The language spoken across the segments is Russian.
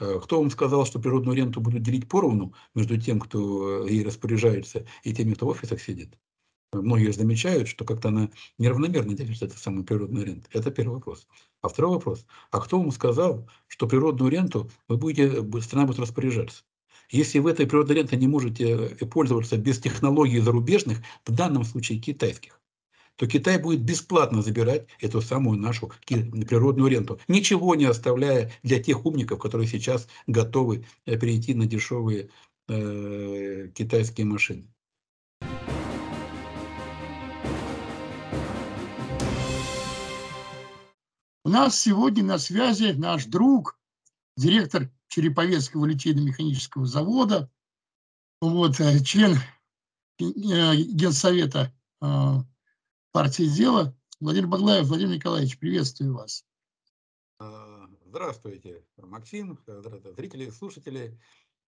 Э, кто вам сказал, что природную ренту будут делить поровну между тем, кто ей распоряжается, и теми, кто в офисах сидит? Многие замечают, что как-то она неравномерно делится, эта самая природная рента. Это первый вопрос. А второй вопрос. А кто вам сказал, что природную ренту вы будете, страна будет распоряжаться? Если вы этой природной рентой не можете э, пользоваться без технологий зарубежных, в данном случае китайских, то Китай будет бесплатно забирать эту самую нашу природную ренту, ничего не оставляя для тех умников, которые сейчас готовы э, перейти на дешевые э, китайские машины. У нас сегодня на связи наш друг, директор Череповецкого литейно-механического завода, вот, э, член Генсовета партии «Дело». Владимир Баглаев, Владимир Николаевич, приветствую вас. А, здравствуйте, Максим, зрители, слушатели,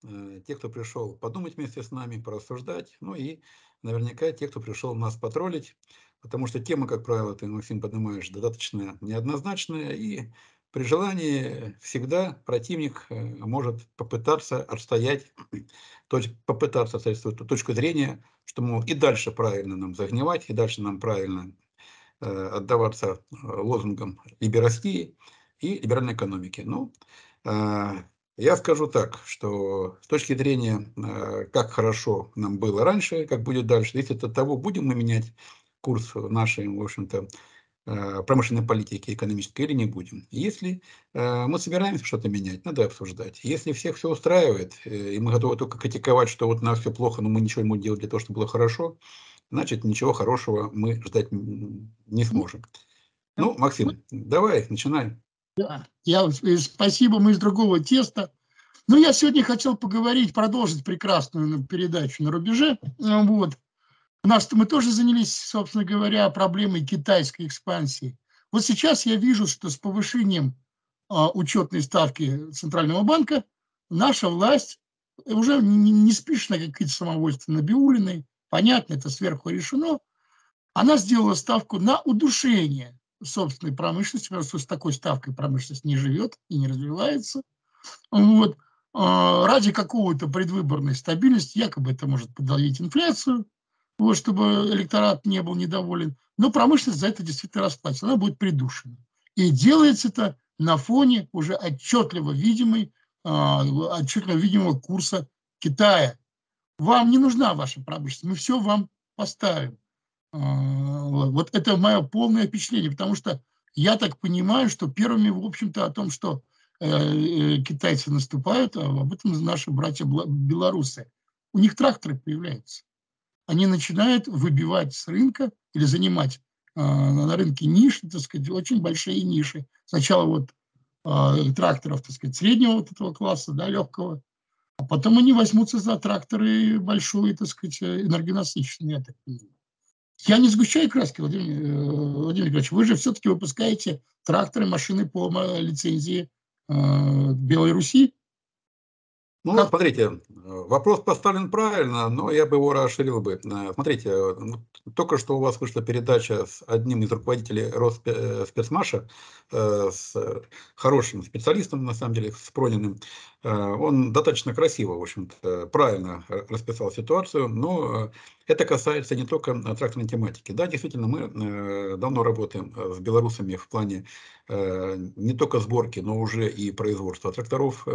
э, те, кто пришел подумать вместе с нами, порассуждать, ну и наверняка те, кто пришел нас потроллить, потому что тема, как правило, ты, Максим, поднимаешь, достаточно неоднозначная, и при желании всегда противник э, может попытаться отстоять, то есть попытаться отстоять свою точку зрения, что мол, и дальше правильно нам загнивать, и дальше нам правильно э, отдаваться э, лозунгам либерастии и либеральной экономики. Ну, э, я скажу так, что с точки зрения, э, как хорошо нам было раньше, как будет дальше, если от того, будем мы менять курс нашей, в общем-то, промышленной политики экономической или не будем. Если э, мы собираемся что-то менять, надо обсуждать. Если всех все устраивает, э, и мы готовы только критиковать, что вот у нас все плохо, но мы ничего не будем делать для того, чтобы было хорошо, значит, ничего хорошего мы ждать не сможем. Ну, Максим, давай, начинай. Да, я, спасибо, мы из другого теста. Но я сегодня хотел поговорить, продолжить прекрасную передачу на рубеже. Вот нас мы тоже занялись, собственно говоря, проблемой китайской экспансии. Вот сейчас я вижу, что с повышением а, учетной ставки Центрального банка наша власть уже не, не спишет на какие-то самовольства Набиулиной, понятно, это сверху решено, она сделала ставку на удушение собственной промышленности, потому что с такой ставкой промышленность не живет и не развивается. Вот. А, ради какого-то предвыборной стабильности, якобы это может подавить инфляцию, вот, чтобы электорат не был недоволен. Но промышленность за это действительно расплатится, она будет придушена. И делается это на фоне уже отчетливо видимой, а, отчетливо видимого курса Китая. Вам не нужна ваша промышленность, мы все вам поставим. А, вот это мое полное впечатление, потому что я так понимаю, что первыми, в общем-то, о том, что э, э, китайцы наступают, а об этом наши братья белорусы. У них тракторы появляются они начинают выбивать с рынка или занимать э, на рынке ниши, так сказать, очень большие ниши. Сначала вот э, тракторов, так сказать, среднего вот этого класса, да, легкого, а потом они возьмутся за тракторы большие, так сказать, энергонасыщенные, я так. Я не сгущаю краски, Владимир, э, Владимир Николаевич, вы же все-таки выпускаете тракторы, машины по лицензии э, Белой Руси, ну, как... смотрите, вопрос поставлен правильно, но я бы его расширил бы. Э, смотрите, только что у вас вышла передача с одним из руководителей Росспецмаша, э, с хорошим специалистом, на самом деле, с Прониным. Э, он достаточно красиво, в общем-то, правильно расписал ситуацию, но это касается не только тракторной тематики. Да, действительно, мы давно работаем с белорусами в плане не только сборки, но уже и производства тракторов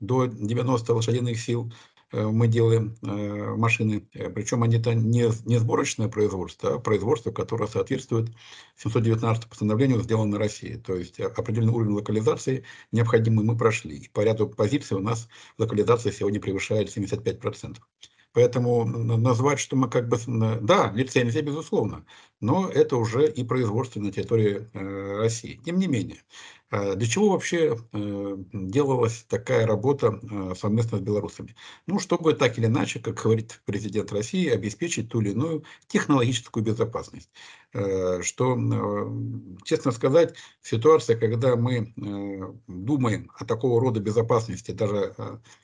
до 90 лошадиных сил э, мы делаем э, машины, э, причем они-то не, не сборочное производство, а производство, которое соответствует 719 постановлению, сделано на России. То есть определенный уровень локализации необходимый мы прошли. И по ряду позиций у нас локализация сегодня превышает 75%. Поэтому назвать, что мы как бы... Да, лицензия, безусловно, но это уже и производство на территории России. Тем не менее, для чего вообще э, делалась такая работа э, совместно с белорусами? Ну, чтобы так или иначе, как говорит президент России, обеспечить ту или иную технологическую безопасность. Э, что, честно сказать, ситуация, когда мы думаем о такого рода безопасности, даже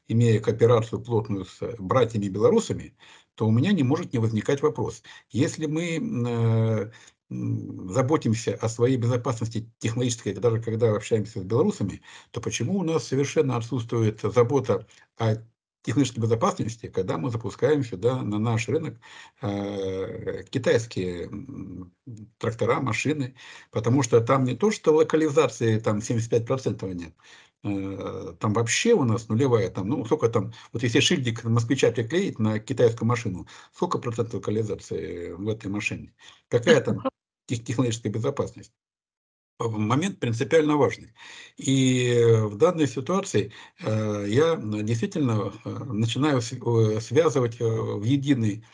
имея кооперацию плотную с братьями белорусами, то у меня не может не возникать вопрос. Если мы заботимся о своей безопасности технологической, даже когда общаемся с белорусами, то почему у нас совершенно отсутствует забота о технической безопасности, когда мы запускаем сюда на наш рынок э, китайские трактора, машины, потому что там не то, что локализации там 75% нет, там вообще у нас нулевая, там, ну, сколько там, вот если шильдик москвича приклеить на китайскую машину, сколько процентов локализации в этой машине? Какая там технологическая безопасность? момент принципиально важный. И в данной ситуации э, я действительно э, начинаю э, связывать в единый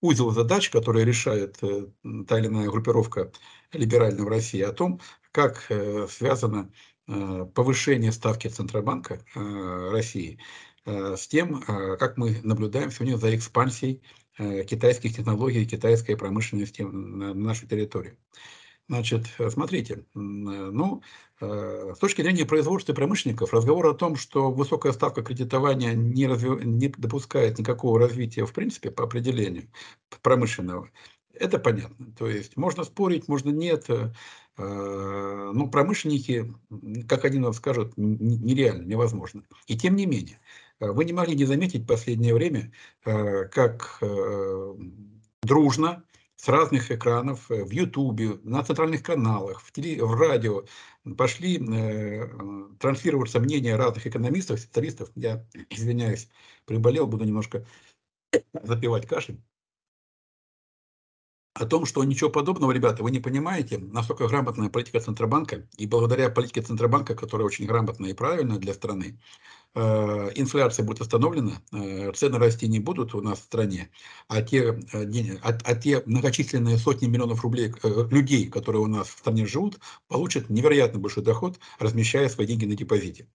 узел задач, которые решает та или иная группировка либеральная в России, о том, как связано повышение ставки Центробанка России с тем, как мы наблюдаем сегодня за экспансией Э, китайских технологий, китайской промышленности на нашу территорию. Значит, э, смотрите, э, ну, с точки зрения производства и промышленников, разговор о том, что высокая ставка кредитования не, разви... не допускает никакого развития, в принципе, по определению промышленного, это понятно. То есть можно спорить, можно нет. Но промышленники, как они нам скажут, нереально, невозможно. И тем не менее, Э, вы не могли не заметить в последнее время, э, как э, дружно с разных экранов, в Ютубе, на центральных каналах, в, теле, в радио пошли транслироваться мнения разных экономистов, специалистов. Я, извиняюсь, приболел, буду немножко запивать кашель о том, что ничего подобного, ребята, вы не понимаете, насколько грамотная политика Центробанка, и благодаря политике Центробанка, которая очень грамотная и правильная для страны, э, инфляция будет остановлена, э, цены расти не будут у нас в стране, а те, э, а, а те многочисленные сотни миллионов рублей людей, которые у нас в стране живут, получат невероятно большой доход, размещая свои деньги на депозите.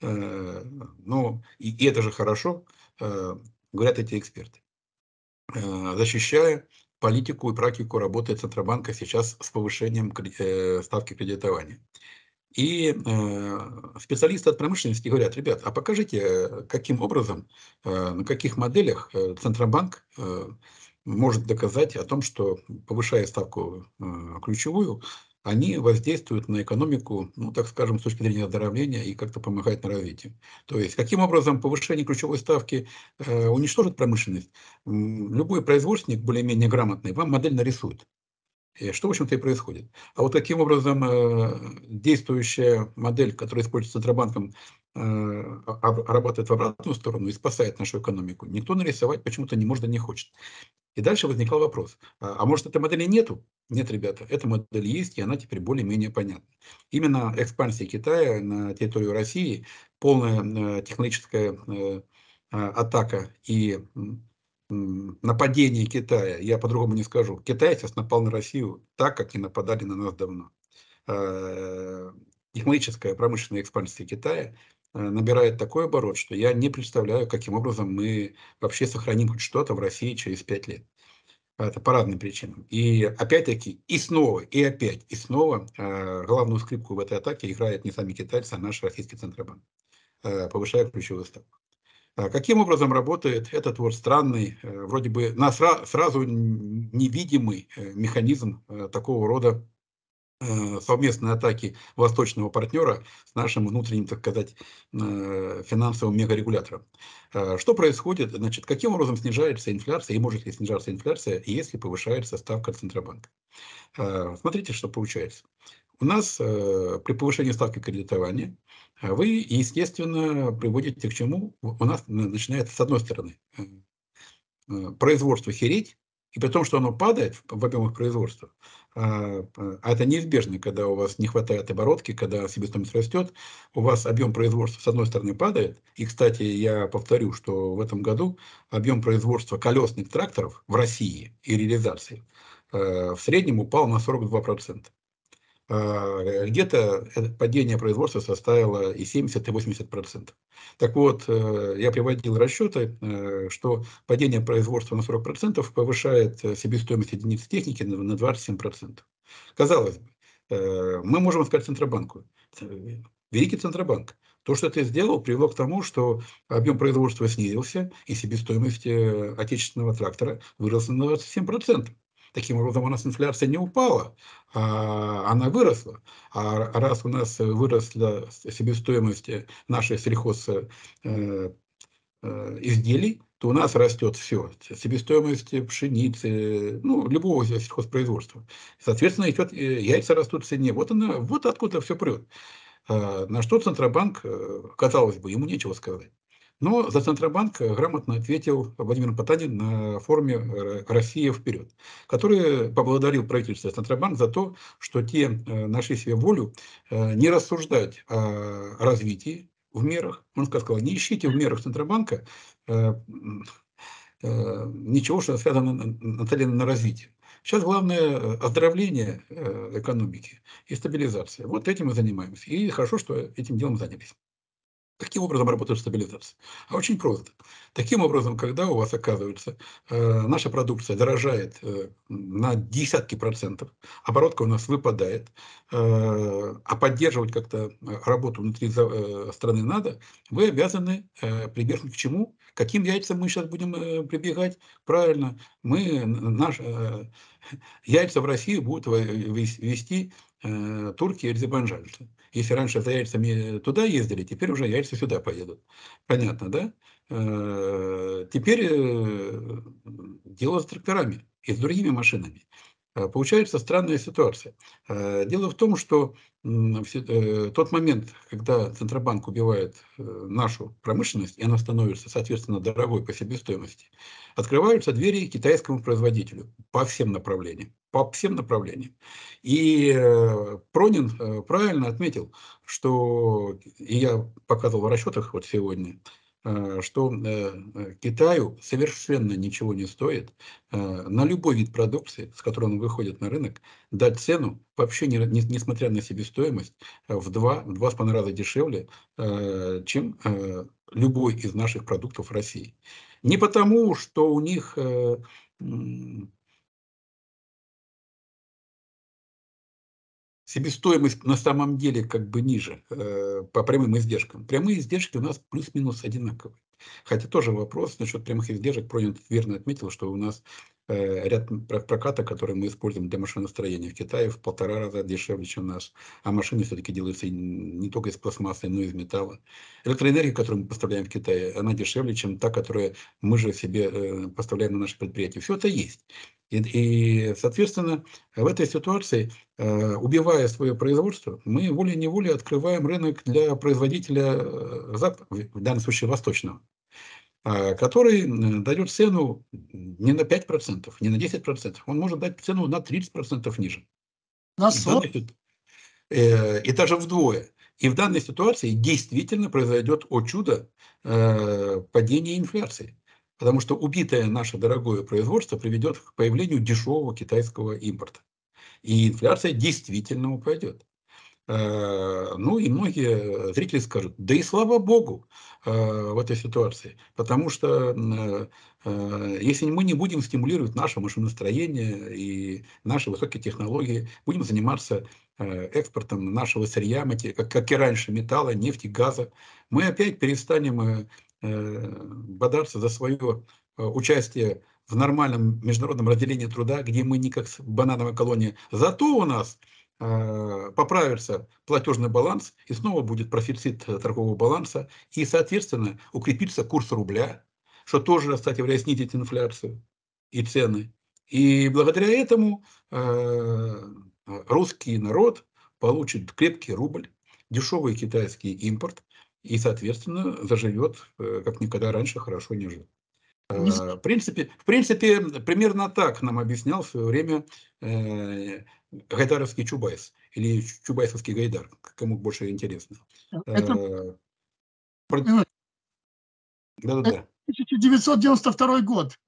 Ну, и, и это же хорошо, говорят эти эксперты. Защищая политику и практику работы Центробанка сейчас с повышением э, ставки кредитования. И э, специалисты от промышленности говорят, ребят, а покажите, каким образом, э, на каких моделях Центробанк может доказать о том, что повышая ставку ключевую, они воздействуют на экономику, ну, так скажем, с точки зрения оздоровления и как-то помогают на развитие. То есть, каким образом повышение ключевой ставки э, уничтожит промышленность? Любой производственник, более-менее грамотный, вам модель нарисует. И что, в общем-то, и происходит. А вот таким образом э, действующая модель, которая используется Центробанком, работает в обратную сторону и спасает нашу экономику, никто нарисовать почему-то не может и не хочет. И дальше возникал вопрос, а, а может этой модели нету? Нет, ребята, эта модель есть, и она теперь более-менее понятна. Именно экспансия Китая на территорию России, полная технологическая э, а, атака и нападение Китая, я по-другому не скажу, Китай сейчас напал на Россию так, как не нападали на нас давно. Э, технологическая промышленная экспансия Китая набирает такой оборот, что я не представляю, каким образом мы вообще сохраним хоть что-то в России через пять лет. Это по разным причинам. И опять-таки, и снова, и опять, и снова э, главную скрипку в этой атаке играет не сами китайцы, а наш российский Центробанк, э, повышая ключевую ставку. А каким образом работает этот вот странный, э, вроде бы на сра сразу невидимый э, механизм э, такого рода Э, совместной атаки восточного партнера с нашим внутренним, так сказать, э, финансовым мегарегулятором. Э, что происходит? Значит, каким образом снижается инфляция и может ли снижаться инфляция, если повышается ставка Центробанка? Смотрите, что получается. У нас при повышении ставки кредитования вы, естественно, приводите к чему? У нас начинается, с одной стороны, производство хереть, и при том, что оно падает в объемах производства, а, а это неизбежно, когда у вас не хватает оборотки, когда себестоимость растет, у вас объем производства с одной стороны падает. И, кстати, я повторю, что в этом году объем производства колесных тракторов в России и реализации э, в среднем упал на 42%. А, где-то падение производства составило и 70, и 80 процентов. Так вот, э, я приводил расчеты, э, что падение производства на 40 процентов повышает э, себестоимость единицы техники на 27 процентов. Казалось бы, мы можем сказать Центробанку, великий Центробанк. То, что ты сделал, привело к тому, что объем производства снизился, и себестоимость э, отечественного трактора выросла на 27%. Таким образом, у нас инфляция не упала, а она выросла. А раз у нас выросла себестоимость нашей сельхоз э, э, изделий, то у нас растет все. Себестоимость пшеницы, ну, любого сельхозпроизводства. Соответственно, идет, э, яйца растут в цене. Вот, она, вот откуда все прет. А, на что Центробанк, казалось бы, ему нечего сказать. Но за Центробанк грамотно ответил Владимир Потанин на форуме э, «Россия вперед», который поблагодарил правительство Центробанк за то, что те э, нашли себе волю не рассуждать о развитии в мерах. Он сказал, не ищите в мерах Центробанка ничего, что связано нацелено на развитие. Сейчас главное э, оздоровление э, экономики и стабилизация. Вот этим мы занимаемся. И хорошо, что этим делом занялись. Каким образом работает стабилизация? А очень просто. Таким образом, когда у вас оказывается э, наша продукция дорожает э, на десятки процентов, оборотка у нас выпадает, э, а поддерживать как-то э, работу внутри э, страны надо, вы обязаны э, прибегнуть к чему? Каким яйцам мы сейчас будем э, прибегать? Правильно, мы наш, э, яйца в Россию будут вести э, турки и азербайджанцы. Если раньше за яйцами туда ездили, теперь уже яйца сюда поедут. Понятно, да? Э, теперь э, дело с тракторами и с другими машинами. Э, получается странная ситуация. Э, дело в том, что э, тот момент, когда Центробанк убивает нашу промышленность, и она становится, соответственно, дорогой по себестоимости, открываются двери китайскому производителю по всем направлениям. По всем направлениям. И Пронин правильно отметил, что, и я показывал в расчетах вот сегодня, что э, Китаю совершенно ничего не стоит э, на любой вид продукции, с которой он выходит на рынок, дать цену, вообще не, не, несмотря на себестоимость, в два, в два с половиной раза дешевле, чем любой из наших продуктов России. Не потому, что у них себестоимость на самом деле как бы ниже э, по прямым издержкам. Прямые издержки у нас плюс-минус одинаковые. Хотя тоже вопрос насчет прямых издержек. Пронин верно отметил, что у нас ряд проката, который мы используем для машиностроения в Китае, в полтора раза дешевле, чем наш. А машины все-таки делаются не только из пластмассы, но и из металла. Электроэнергия, которую мы поставляем в Китае, она дешевле, чем та, которую мы же себе э, поставляем на наши предприятия. Все это есть. И, и, соответственно, в этой ситуации, э, убивая свое производство, мы волей-неволей открываем рынок для производителя, э, в данном случае восточного, э, который дает цену не на 5%, не на 10%, он может дать цену на 30% ниже. На 40? И даже вдвое. И в данной ситуации действительно произойдет, о чудо, падение инфляции. Потому что убитое наше дорогое производство приведет к появлению дешевого китайского импорта. И инфляция действительно упадет. Э, ну и многие зрители скажут, да и слава богу э, в этой ситуации, потому что э, если мы не будем стимулировать наше машиностроение и наши высокие технологии, будем заниматься экспортом нашего сырья, как, и раньше, металла, нефти, газа, мы опять перестанем бодаться за свое участие в нормальном международном разделении труда, где мы не как банановая колония. Зато у нас поправится платежный баланс, и снова будет профицит торгового баланса, и, соответственно, укрепится курс рубля, что тоже, кстати говоря, снизит инфляцию и цены. И благодаря этому русский народ получит крепкий рубль, дешевый китайский импорт, и, соответственно, заживет, э, как никогда раньше хорошо не жил. Э, в принципе, в принципе, примерно так нам объяснял в свое время э, Гайдаровский Чубайс или Чубайсовский Гайдар, кому больше интересно. Это... Э, Да-да-да. 1992 год.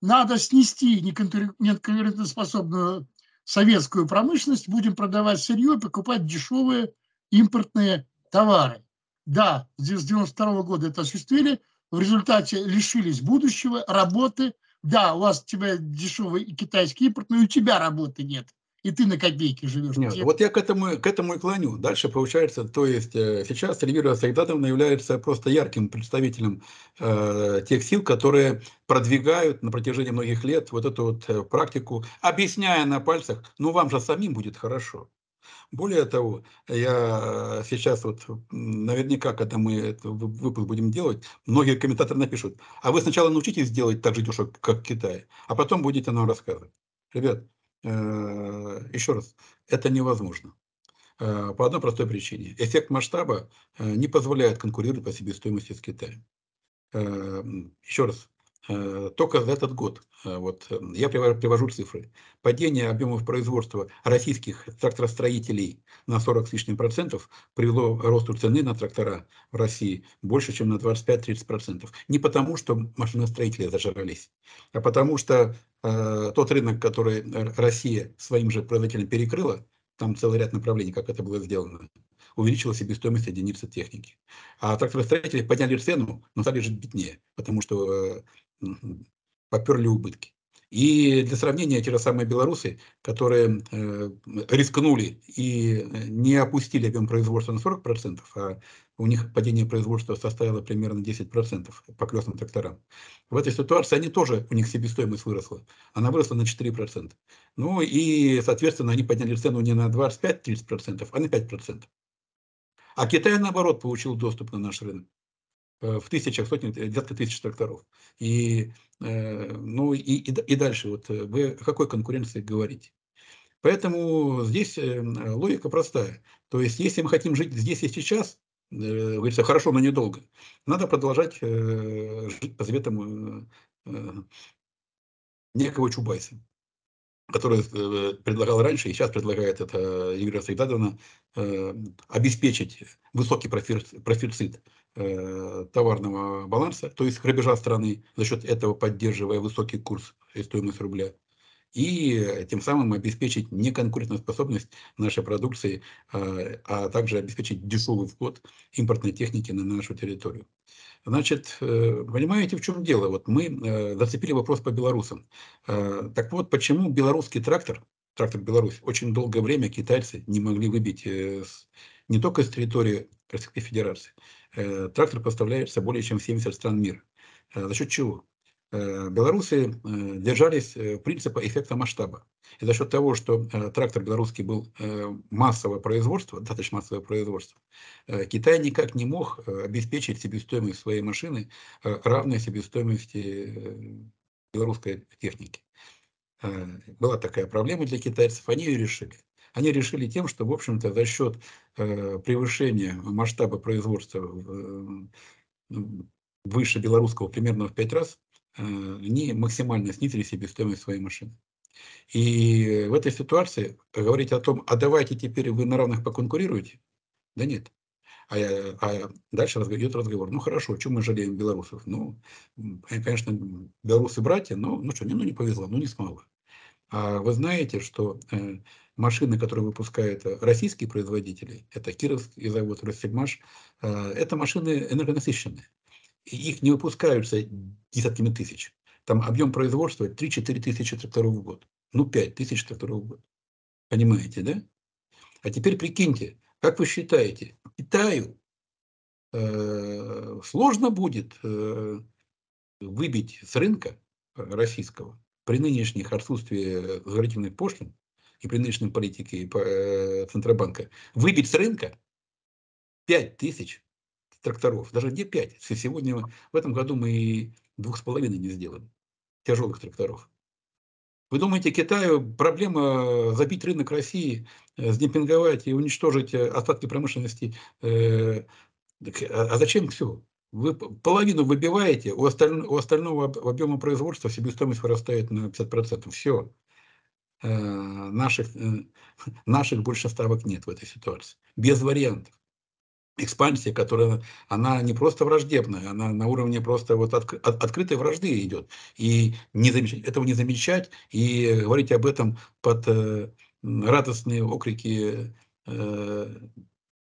Надо снести неконкурентоспособную советскую промышленность, будем продавать сырье и покупать дешевые импортные товары. Да, с 92 года это осуществили, в результате лишились будущего, работы. Да, у вас у тебя дешевый китайский импорт, но и у тебя работы нет. И ты на копейки живешь. Нет, вот я к этому, к этому и клоню. Дальше получается, то есть э, сейчас Эльвира Сагдадовна является просто ярким представителем э, тех сил, которые продвигают на протяжении многих лет вот эту вот э, практику, объясняя на пальцах, ну вам же самим будет хорошо. Более того, я сейчас вот наверняка, когда мы этот выпуск будем делать, многие комментаторы напишут, а вы сначала научитесь делать так же дешево, как в Китае, а потом будете нам рассказывать. Ребят, Э, еще раз, это невозможно. Э, по одной простой причине. Эффект масштаба э, не позволяет конкурировать по себестоимости с Китаем. Еще раз, только за этот год, вот я привожу цифры, падение объемов производства российских тракторостроителей на 40 с лишним процентов привело к росту цены на трактора в России больше, чем на 25-30 процентов. Не потому, что машиностроители зажрались, а потому что Э, тот рынок, который Россия своим же производителям перекрыла, там целый ряд направлений, как это было сделано, увеличила себестоимость единицы техники. А тракторостроители подняли цену, но стали жить беднее, потому что э, поперли убытки. И для сравнения, те же самые белорусы, которые э, рискнули и э, не опустили объем производства на 40%, а у них падение производства составило примерно 10% по крестным тракторам. В этой ситуации они тоже, у них себестоимость выросла. Она выросла на 4%. Ну и, соответственно, они подняли цену не на 25-30%, а на 5%. А Китай, наоборот, получил доступ на наш рынок. Э, в тысячах, сотни, э, десятки тысяч тракторов. И, э, ну, и, и, и дальше, вот вы о какой конкуренции говорите? Поэтому здесь логика простая. То есть, если мы хотим жить здесь и сейчас, говорится, хорошо, но недолго, надо продолжать жить по заветам некого Чубайса который э, предлагал раньше и сейчас предлагает это Юрия Сагдадовна, э, обеспечить высокий профицит э, товарного баланса, то есть рубежа страны, за счет этого поддерживая высокий курс и стоимость рубля, и тем самым обеспечить неконкурентоспособность нашей продукции, а также обеспечить дешевый вход импортной техники на нашу территорию. Значит, э, понимаете, в чем дело? Вот мы э, зацепили вопрос по белорусам. Э, так вот, почему белорусский трактор, трактор Беларусь, очень долгое время китайцы не могли выбить не только с территории Российской Федерации. Трактор поставляется более чем в 70 стран мира. За счет чего? Э, белорусы э, держались э, принципа эффекта масштаба. И за счет того, что трактор белорусский был массовое производство, достаточно массовое производство, Китай никак не мог обеспечить себестоимость своей машины равной себестоимости белорусской техники. Была такая проблема для китайцев, они ее решили. Они решили тем, что, в общем-то, за счет превышения масштаба производства выше белорусского примерно в 5 раз, они максимально снизили себестоимость своей машины. И в этой ситуации говорить о том, а давайте теперь вы на равных поконкурируете, да нет. А, а дальше идет разговор. Ну хорошо, чем мы жалеем белорусов? Ну, конечно, белорусы братья, но ну что, ну не повезло, ну не смогла. А вы знаете, что э, машины, которые выпускают российские производители, это Кировский завод, Ростельмаш, э, это машины энергонасыщенные их не выпускаются десятками тысяч. Там объем производства 3-4 тысячи тракторов в год. Ну, 5 тысяч тракторов в год. Понимаете, да? А теперь прикиньте, как вы считаете, Китаю э, сложно будет э, выбить с рынка российского при нынешних отсутствии заградительных пошлин и при нынешней политике э, Центробанка, выбить с рынка 5 тысяч тракторов, даже не 5. Сегодня в этом году мы и двух с половиной не сделаем тяжелых тракторов. Вы думаете, Китаю проблема забить рынок России, э, сдемпинговать и уничтожить э, остатки промышленности? Э, а, а зачем все? Вы половину выбиваете, у, осталь... у остального объема производства себестоимость вырастает на 50%. Все. Наших, наших больше ставок нет в этой ситуации. Без вариантов экспансия, которая, она не просто враждебная, она на уровне просто вот от, от, открытой вражды идет. И не замечать, этого не замечать и говорить об этом под э, радостные окрики э,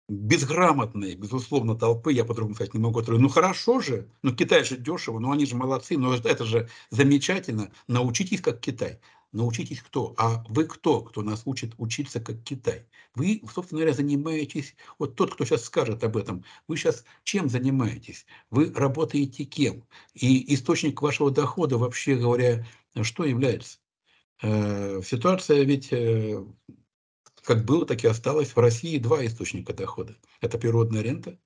безграмотной, безусловно, толпы, я по-другому сказать не могу, которые, ну хорошо же, ну Китай же дешево, ну они же молодцы, ну это же замечательно, научитесь как Китай. Научитесь кто? А вы кто, кто нас учит учиться как Китай? Вы, собственно говоря, занимаетесь, вот тот, кто сейчас скажет об этом, вы сейчас чем занимаетесь? Вы работаете кем? И источник вашего дохода, вообще говоря, что является? Э, ситуация ведь э, как было, так и осталось. В России два источника дохода. Это природная рента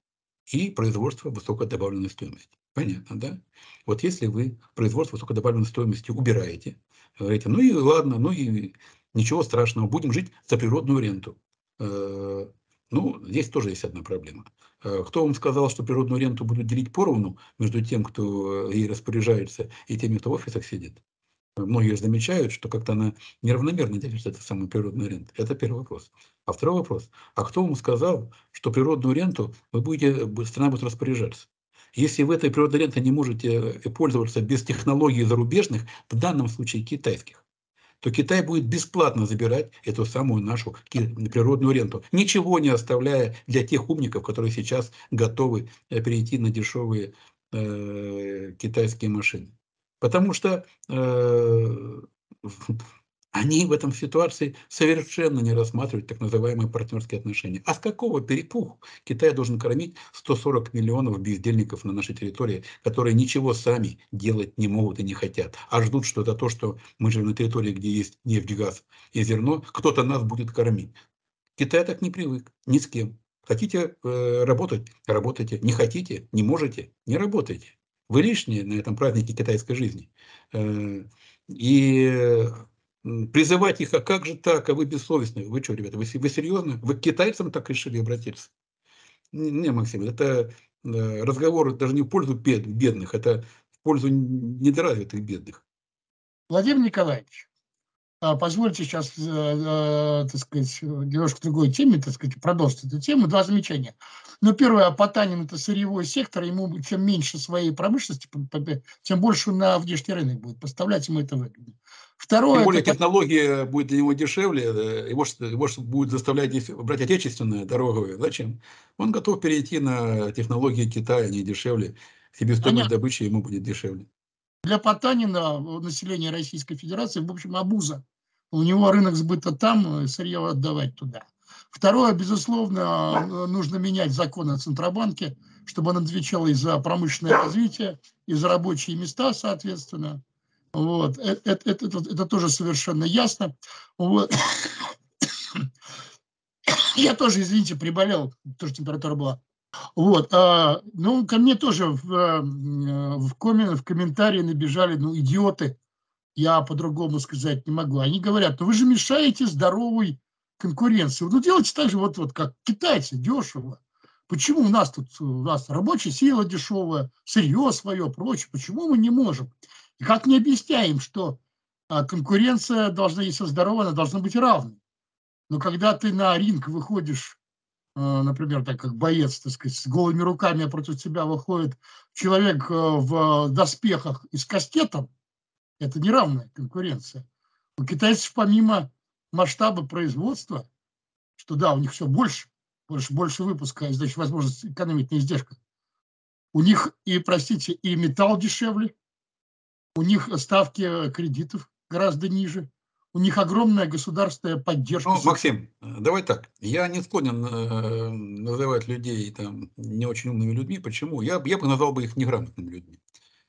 и производство высокой добавленной стоимости. Понятно, да? Вот если вы производство высокой добавленной стоимости убираете, говорите, ну и ладно, ну и ничего страшного, будем жить за природную ренту. Э, ну, здесь тоже есть одна проблема. Э, кто вам сказал, что природную ренту будут делить поровну между тем, кто ей распоряжается, и теми, кто в офисах сидит? Многие замечают, что как-то она неравномерно делится, эта самая природная рента. Это первый вопрос. А второй вопрос. А кто вам сказал, что природную ренту вы будете, страна будет распоряжаться? Если вы этой природной рентой не можете э, пользоваться без технологий зарубежных, в данном случае китайских, то Китай будет бесплатно забирать эту самую нашу природную ренту, ничего не оставляя для тех умников, которые сейчас готовы э, перейти на дешевые э, китайские машины. Потому что э, они в этом ситуации совершенно не рассматривают так называемые партнерские отношения. А с какого перепуху Китай должен кормить 140 миллионов бездельников на нашей территории, которые ничего сами делать не могут и не хотят, а ждут, что это то, что мы живем на территории, где есть нефть, газ и зерно, кто-то нас будет кормить. Китай так не привык, ни с кем. Хотите э, работать – работайте. Не хотите – не можете – не работайте. Вы лишние на этом празднике китайской жизни. Э, и призывать их, а как же так, а вы бессовестные. Вы что, ребята, вы, вы серьезно? Вы к китайцам так решили обратиться? Не, Максим, это э, разговор даже не в пользу бедных, это в пользу недоразвитых бедных. Владимир Николаевич, а, позвольте сейчас, э, э, так сказать, немножко другой теме, так сказать, продолжить эту тему. Два замечания. Ну, первое, Потанин – это сырьевой сектор, ему чем меньше своей промышленности, тем больше на внешний рынок будет поставлять, ему это выгодно. Второе, Тем более это... технология будет для него дешевле, его, его будет заставлять брать отечественное, дороговое. Зачем? Он готов перейти на технологии Китая, они дешевле. Себестоимость добычи ему будет дешевле. Для Потанина, населения Российской Федерации, в общем, обуза. У него рынок сбыта там, сырье отдавать туда. Второе, безусловно, нужно менять закон о Центробанке, чтобы он отвечал и за промышленное развитие, и за рабочие места, соответственно. Вот. Это, это, это, это тоже совершенно ясно. Вот. Я тоже, извините, приболел, тоже температура была. Вот, а, ну, ко мне тоже в, э, в, коммен, в комментарии набежали, ну, идиоты, я по-другому сказать не могу. Они говорят, ну, вы же мешаете здоровой конкуренции. Ну, делайте так же, вот, вот как китайцы, дешево. Почему у нас тут, у нас рабочая сила дешевая, сырье свое, прочее, почему мы не можем? И как не объясняем, что а, конкуренция должна, если здоровая, она должна быть равной. Но когда ты на ринг выходишь Э, например, так как боец, так сказать, с голыми руками против тебя выходит человек в доспехах и с кастетом, это неравная конкуренция. У китайцев помимо масштаба производства, что да, у них все больше, больше, больше выпуска, значит, возможность экономить на издержках. У них и, простите, и металл дешевле, у них ставки кредитов гораздо ниже, у них огромная государственная поддержка. Ну, Максим, давай так. Я не склонен э, называть людей там, не очень умными людьми. Почему? Я, я бы назвал бы их неграмотными людьми.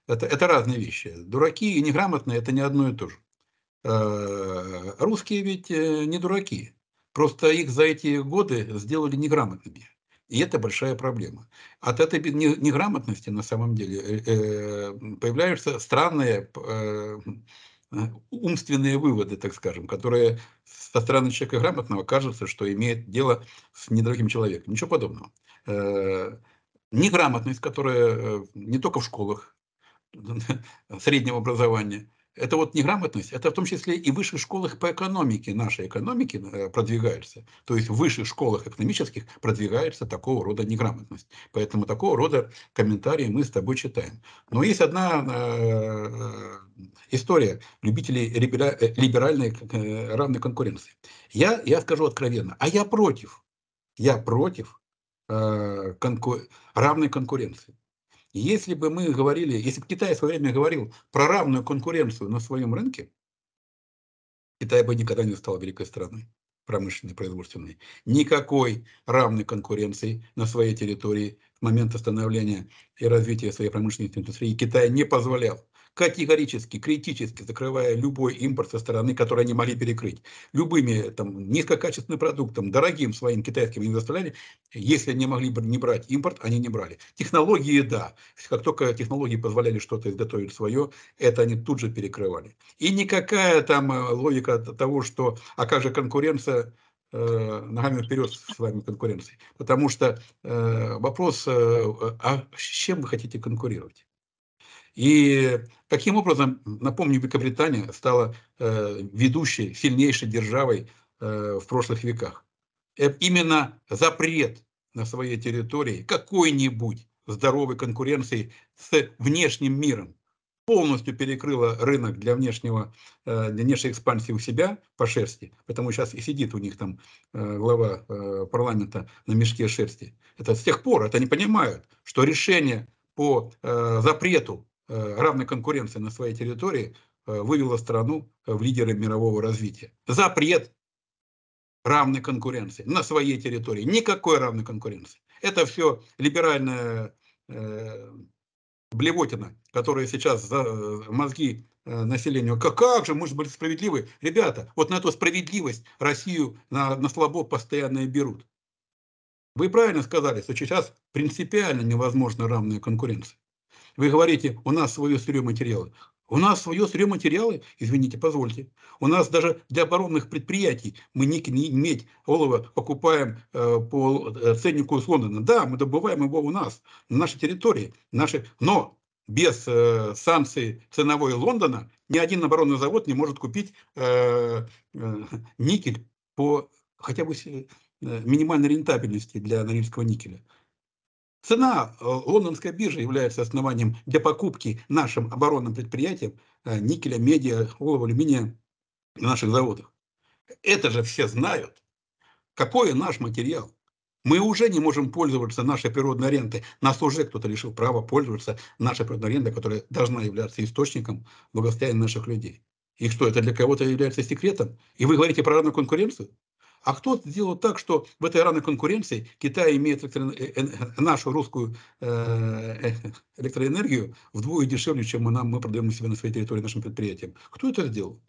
Это, это разные вещи. Дураки и неграмотные – это не одно и то же. Э, русские ведь э, не дураки. Просто их за эти годы сделали неграмотными. И это большая проблема. От этой неграмотности на самом деле э, э, появляются странные э, умственные выводы, так скажем, которые со стороны человека грамотного кажется, что имеет дело с недорогим человеком. Ничего подобного. Э, неграмотность, которая э, не только в школах среднего образования, это вот неграмотность, это в том числе и в высших школах по экономике, нашей экономики э, продвигается. То есть в высших школах экономических продвигается такого рода неграмотность. Поэтому такого рода комментарии мы с тобой читаем. Но есть одна э, история любителей э, либеральной э, равной конкуренции. Я, я скажу откровенно, а я против, я против э, равной конкуренции. Если бы мы говорили, если бы Китай в свое время говорил про равную конкуренцию на своем рынке, Китай бы никогда не стал великой страной промышленной, производственной. Никакой равной конкуренции на своей территории с момента становления и развития своей промышленной индустрии Китай не позволял категорически, критически закрывая любой импорт со стороны, который они могли перекрыть. Любыми там, низкокачественным продуктом, дорогим своим китайским им доставляли. Если они могли не брать импорт, они не брали. Технологии, да. Как только технологии позволяли что-то изготовить свое, это они тут же перекрывали. И никакая там э, логика того, что, а как же конкуренция, э, ногами вперед с вами конкуренцией. Потому что э, вопрос, э, а с чем вы хотите конкурировать? И каким образом, напомню, Великобритания стала э, ведущей, сильнейшей державой э, в прошлых веках. Э, именно запрет на своей территории какой-нибудь здоровой конкуренции с внешним миром полностью перекрыла рынок для, внешнего, э, для внешней экспансии у себя по шерсти, потому сейчас и сидит у них там э, глава парламента на мешке шерсти. Это с тех пор, это они понимают, что решение по запрету равной конкуренции на своей территории э, вывела страну в лидеры мирового развития. Запрет равной конкуренции на своей территории. Никакой равной конкуренции. Это все либеральная э, блевотина, которая сейчас за э, мозги населению. Как, как же, мы же были справедливы. Ребята, вот на эту справедливость Россию на, на слабо постоянно и берут. Вы правильно сказали, что сейчас принципиально невозможна равная конкуренция. Вы говорите, у нас свое сырье материалы. У нас свое сырье материалы, извините, позвольте. У нас даже для оборонных предприятий мы никель, медь, олово покупаем э, по э, ценнику из Лондона. Да, мы добываем его у нас, на нашей территории. Наши... Но без э, санкций ценовой Лондона ни один оборонный завод не может купить э, э, никель по хотя бы э, минимальной рентабельности для норильского никеля. Цена э, лондонской биржи является основанием для покупки нашим оборонным предприятиям э, никеля, медиа, олова, алюминия на наших заводах. Это же все знают. Какой наш материал? Мы уже не можем пользоваться нашей природной арендой. Нас уже кто-то лишил права пользоваться нашей природной арендой, которая должна являться источником благосостояния наших людей. И что, это для кого-то является секретом? И вы говорите про равную конкуренцию? А кто сделал так, что в этой равной конкуренции Китай имеет электро... Э, э, нашу русскую э, электроэнергию вдвое дешевле, чем мы, нам, мы продаем у себя на своей территории нашим предприятиям? Кто это сделал?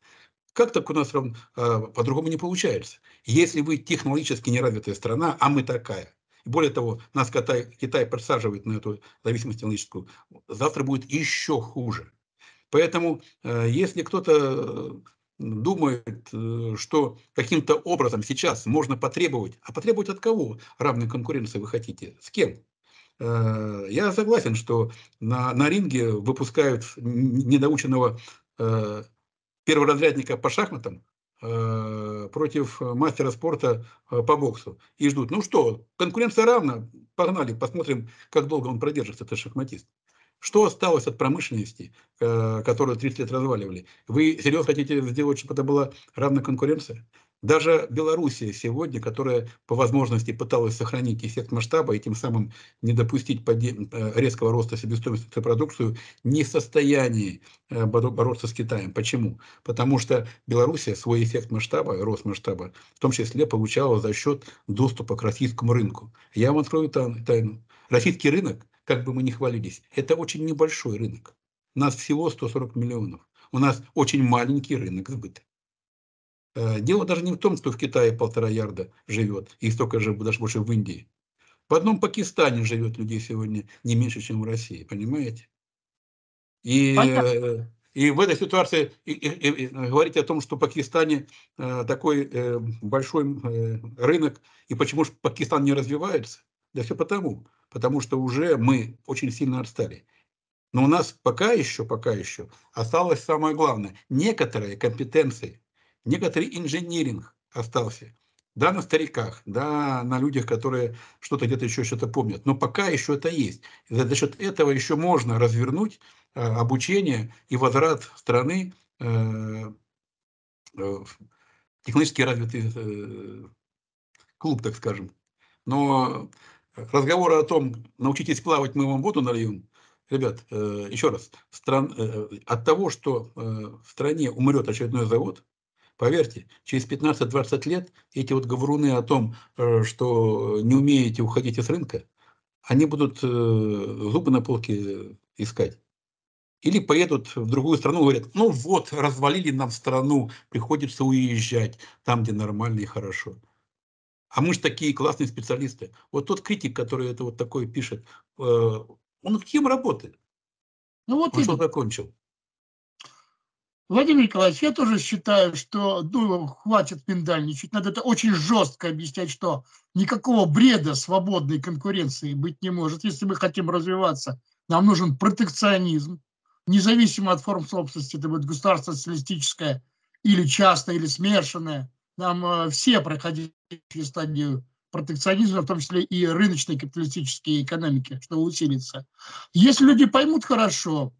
Как так у нас по-другому не получается? Если вы технологически неразвитая страна, а мы такая, более того, нас Китай, Китай подсаживает на эту зависимость технологическую, завтра будет еще хуже. Поэтому, если кто-то думает, э, что каким-то образом сейчас можно потребовать, а потребовать от кого равной конкуренции вы хотите? С кем? Э, я согласен, что на, на ринге выпускают недоученного э, перворазрядника по шахматам против мастера спорта по боксу и ждут. Ну что, конкуренция равна, погнали, посмотрим, как долго он продержится, этот шахматист. Что осталось от промышленности, э, которую 30 лет разваливали? Вы серьезно хотите сделать, чтобы это была равная конкуренция? Даже Белоруссия сегодня, которая по возможности пыталась сохранить эффект масштаба и тем самым не допустить э, резкого роста себестоимости на продукцию, не в состоянии э, бороться с Китаем. Почему? Потому что Белоруссия свой эффект масштаба, рост масштаба, в том числе получала за счет доступа к российскому рынку. Я вам открою тайну. Российский рынок как бы мы ни хвалились, это очень небольшой рынок. У нас всего 140 миллионов. У нас очень маленький рынок сбыта. Э, дело даже не в том, что в Китае полтора ярда живет, и столько же, даже больше в Индии. В одном Пакистане живет людей сегодня не меньше, чем в России, понимаете? И, э, и в этой ситуации и, и, и, говорить о том, что в Пакистане э, такой э, большой э, рынок, и почему же Пакистан не развивается, да все потому, потому что уже мы очень сильно отстали. Но у нас пока еще, пока еще осталось самое главное. Некоторые компетенции, некоторый инженеринг остался. Да, на стариках, да, на людях, которые что-то где-то еще что-то помнят. Но пока еще это есть. И за счет этого еще можно развернуть э, обучение и возврат страны э, э, технически развитый э, клуб, так скажем. Но разговоры о том, научитесь плавать, мы вам воду нальем, ребят, э, еще раз, стран, э, от того, что э, в стране умрет очередной завод, Поверьте, через 15-20 лет эти вот говоруны о том, что не умеете уходить из рынка, они будут зубы на полке искать. Или поедут в другую страну, говорят, ну вот, развалили нам страну, приходится уезжать там, где нормально и хорошо. А мы же такие классные специалисты. Вот тот критик, который это вот такое пишет, э, он кем работает? Ну вот он что закончил? Владимир Николаевич, я тоже считаю, что ну, хватит миндальничать. Надо это очень жестко объяснять, что никакого бреда свободной конкуренции быть не может. Если мы хотим развиваться, нам нужен протекционизм, независимо от форм собственности, это будет государство социалистическое или частное, или смешанное. Нам э, все проходили через стадию протекционизма, в том числе и рыночной капиталистической экономики, что усилится. Если люди поймут хорошо,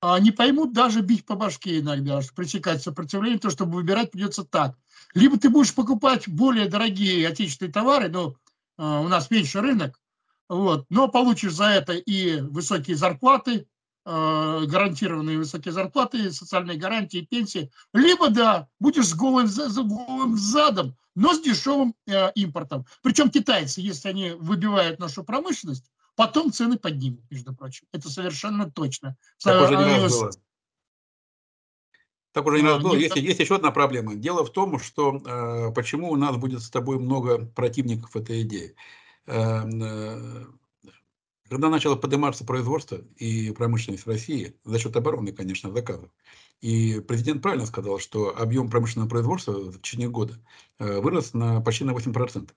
а не поймут даже бить по башке иногда, пресекать сопротивление, то, чтобы выбирать придется так. Либо ты будешь покупать более дорогие отечественные товары, но э, у нас меньше рынок, вот, но получишь за это и высокие зарплаты, гарантированные высокие зарплаты, социальные гарантии, пенсии, либо, да, будешь с голым, с голым задом, но с дешевым э, импортом. Причем китайцы, если они выбивают нашу промышленность, Потом цены поднимут, между прочим. Это совершенно точно. Так уже не раз было. Так уже не раз было. Есть, есть еще одна проблема. Дело в том, что э, почему у нас будет с тобой много противников этой идеи. Э, э, когда начало подниматься производство и промышленность России, за счет обороны, конечно, заказов, и президент правильно сказал, что объем промышленного производства в течение года э, вырос на почти на 8%.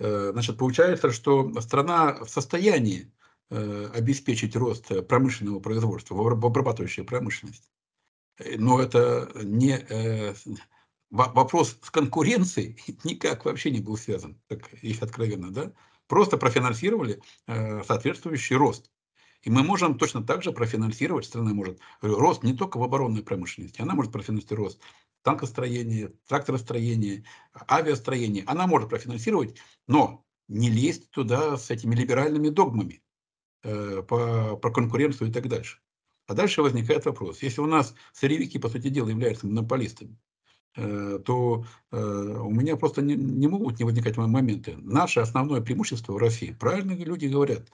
Э, значит, получается, что страна в состоянии э, обеспечить рост промышленного производства, в обрабатывающей промышленности. Но это не вопрос с конкуренцией никак вообще не был связан, так их откровенно, да? Просто профинансировали соответствующий рост. И мы можем точно так же профинансировать, страна может, рост не только в оборонной промышленности, она может профинансировать рост танкостроение, тракторостроение, авиастроение. Она может профинансировать, но не лезть туда с этими либеральными догмами э, по, про конкуренцию и так дальше. А дальше возникает вопрос. Если у нас сырьевики, по сути дела, являются монополистами, э, то э, у меня просто не, не могут не возникать моменты. Наше основное преимущество в России, правильно люди говорят,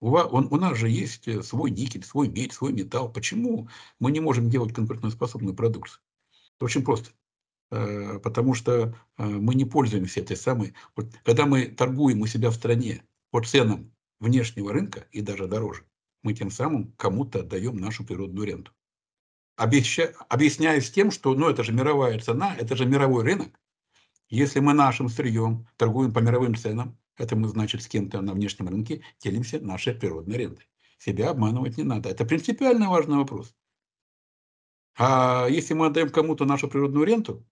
у, вас, он, у нас же есть свой никель, свой медь, свой металл. Почему мы не можем делать конкурентоспособную продукцию? Очень просто. Э, потому что э, мы не пользуемся этой самой... Вот, когда мы торгуем у себя в стране по ценам внешнего рынка и даже дороже, мы тем самым кому-то отдаем нашу природную ренту. Обеща... Объясняюсь тем, что ну, это же мировая цена, это же мировой рынок. Если мы нашим сырьем торгуем по мировым ценам, это мы, значит, с кем-то на внешнем рынке делимся нашей природной рентой. Себя обманывать не надо. Это принципиально важный вопрос. А если мы отдаем кому-то нашу природную ренту,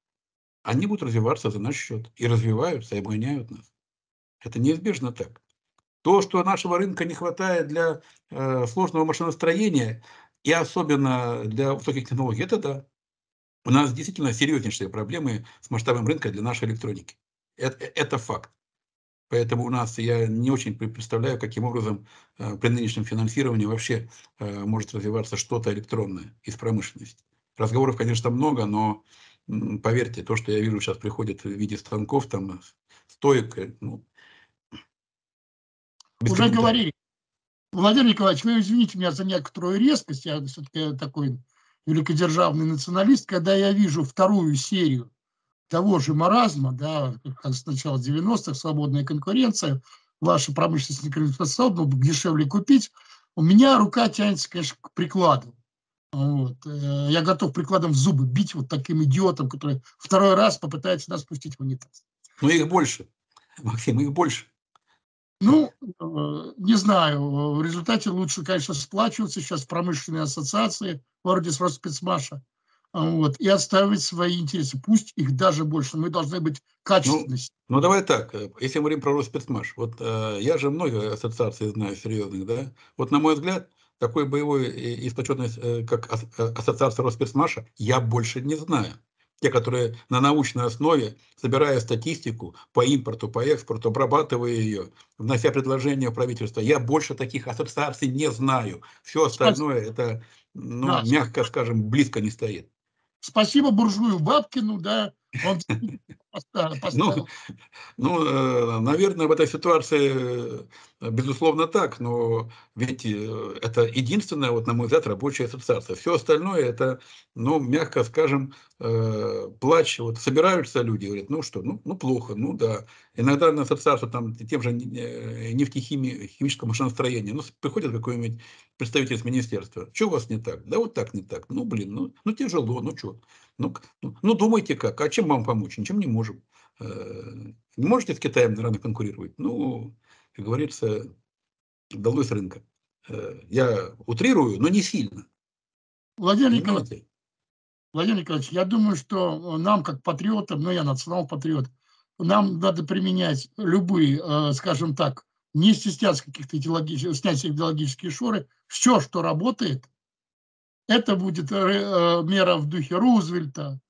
они будут развиваться за наш счет. И развиваются, и обгоняют нас. Это неизбежно так. То, что нашего рынка не хватает для э, сложного машиностроения, и особенно для высоких технологий, это да. У нас действительно серьезнейшие проблемы с масштабом рынка для нашей электроники. Это, это факт. Поэтому у нас, я не очень представляю, каким образом э, при нынешнем финансировании вообще э, может развиваться что-то электронное из промышленности. Разговоров, конечно, много, но поверьте, то, что я вижу сейчас приходит в виде станков, там, стоек, э, ну, Уже говорили. Владимир Николаевич, вы извините меня за некоторую резкость, я все-таки такой великодержавный националист, когда я вижу вторую серию того же маразма, да, как с начала 90-х, свободная конкуренция, ваша промышленность не конкурентоспособна, дешевле купить, у меня рука тянется, конечно, к прикладу. Вот. Э, я готов прикладом в зубы бить вот таким идиотом, который второй раз попытается нас пустить в унитаз. Ну, их больше. Максим, их больше. Ну, э, не знаю. В результате лучше, конечно, сплачиваться сейчас в промышленной ассоциации, вроде с Роспецмаша, вот, и отстаивать свои интересы. Пусть их даже больше. Мы должны быть качественными. Ну, ну давай так. Если мы говорим про Роспецмаш, вот э, я же много ассоциаций знаю серьезных, да? Вот на мой взгляд, такой боевой и сплоченный, э, как э, ассоциация Роспецмаша, я больше не знаю. Те, которые на научной основе, собирая статистику по импорту, по экспорту, обрабатывая ее, внося предложения в правительство, я больше таких ассоциаций не знаю. Все остальное, это, ну, да. мягко скажем, близко не стоит. Спасибо буржую Бабкину, да, Он ну, ну, э, наверное, в этой ситуации, э, безусловно, так, но ведь э, это единственная, вот, на мой взгляд, рабочая ассоциация. Все остальное это, ну, мягко скажем, плач. Вот собираются люди, говорят, ну что, ну, ну плохо, ну да. Иногда на ассоциацию там тем же нефтехимического машиностроения, ну, приходит какой-нибудь представитель с министерства. Что у вас не так? Да вот так не так. Ну, блин, ну, ну тяжело, ну что? Ну, ну, ну, думайте как, а чем вам помочь? Ничем не можем. Э, не можете с Китаем рано конкурировать? Ну, как говорится, долой с рынка. Э, я утрирую, но не сильно. Владимир Николаевич, Владимир Николаевич, я думаю, что нам, как патриотам, ну, я национал-патриот, нам надо применять любые, э, скажем так, не стесняться каких-то идеологических, снять идеологические шоры. Все, что работает, это будет мера в духе Рузвельта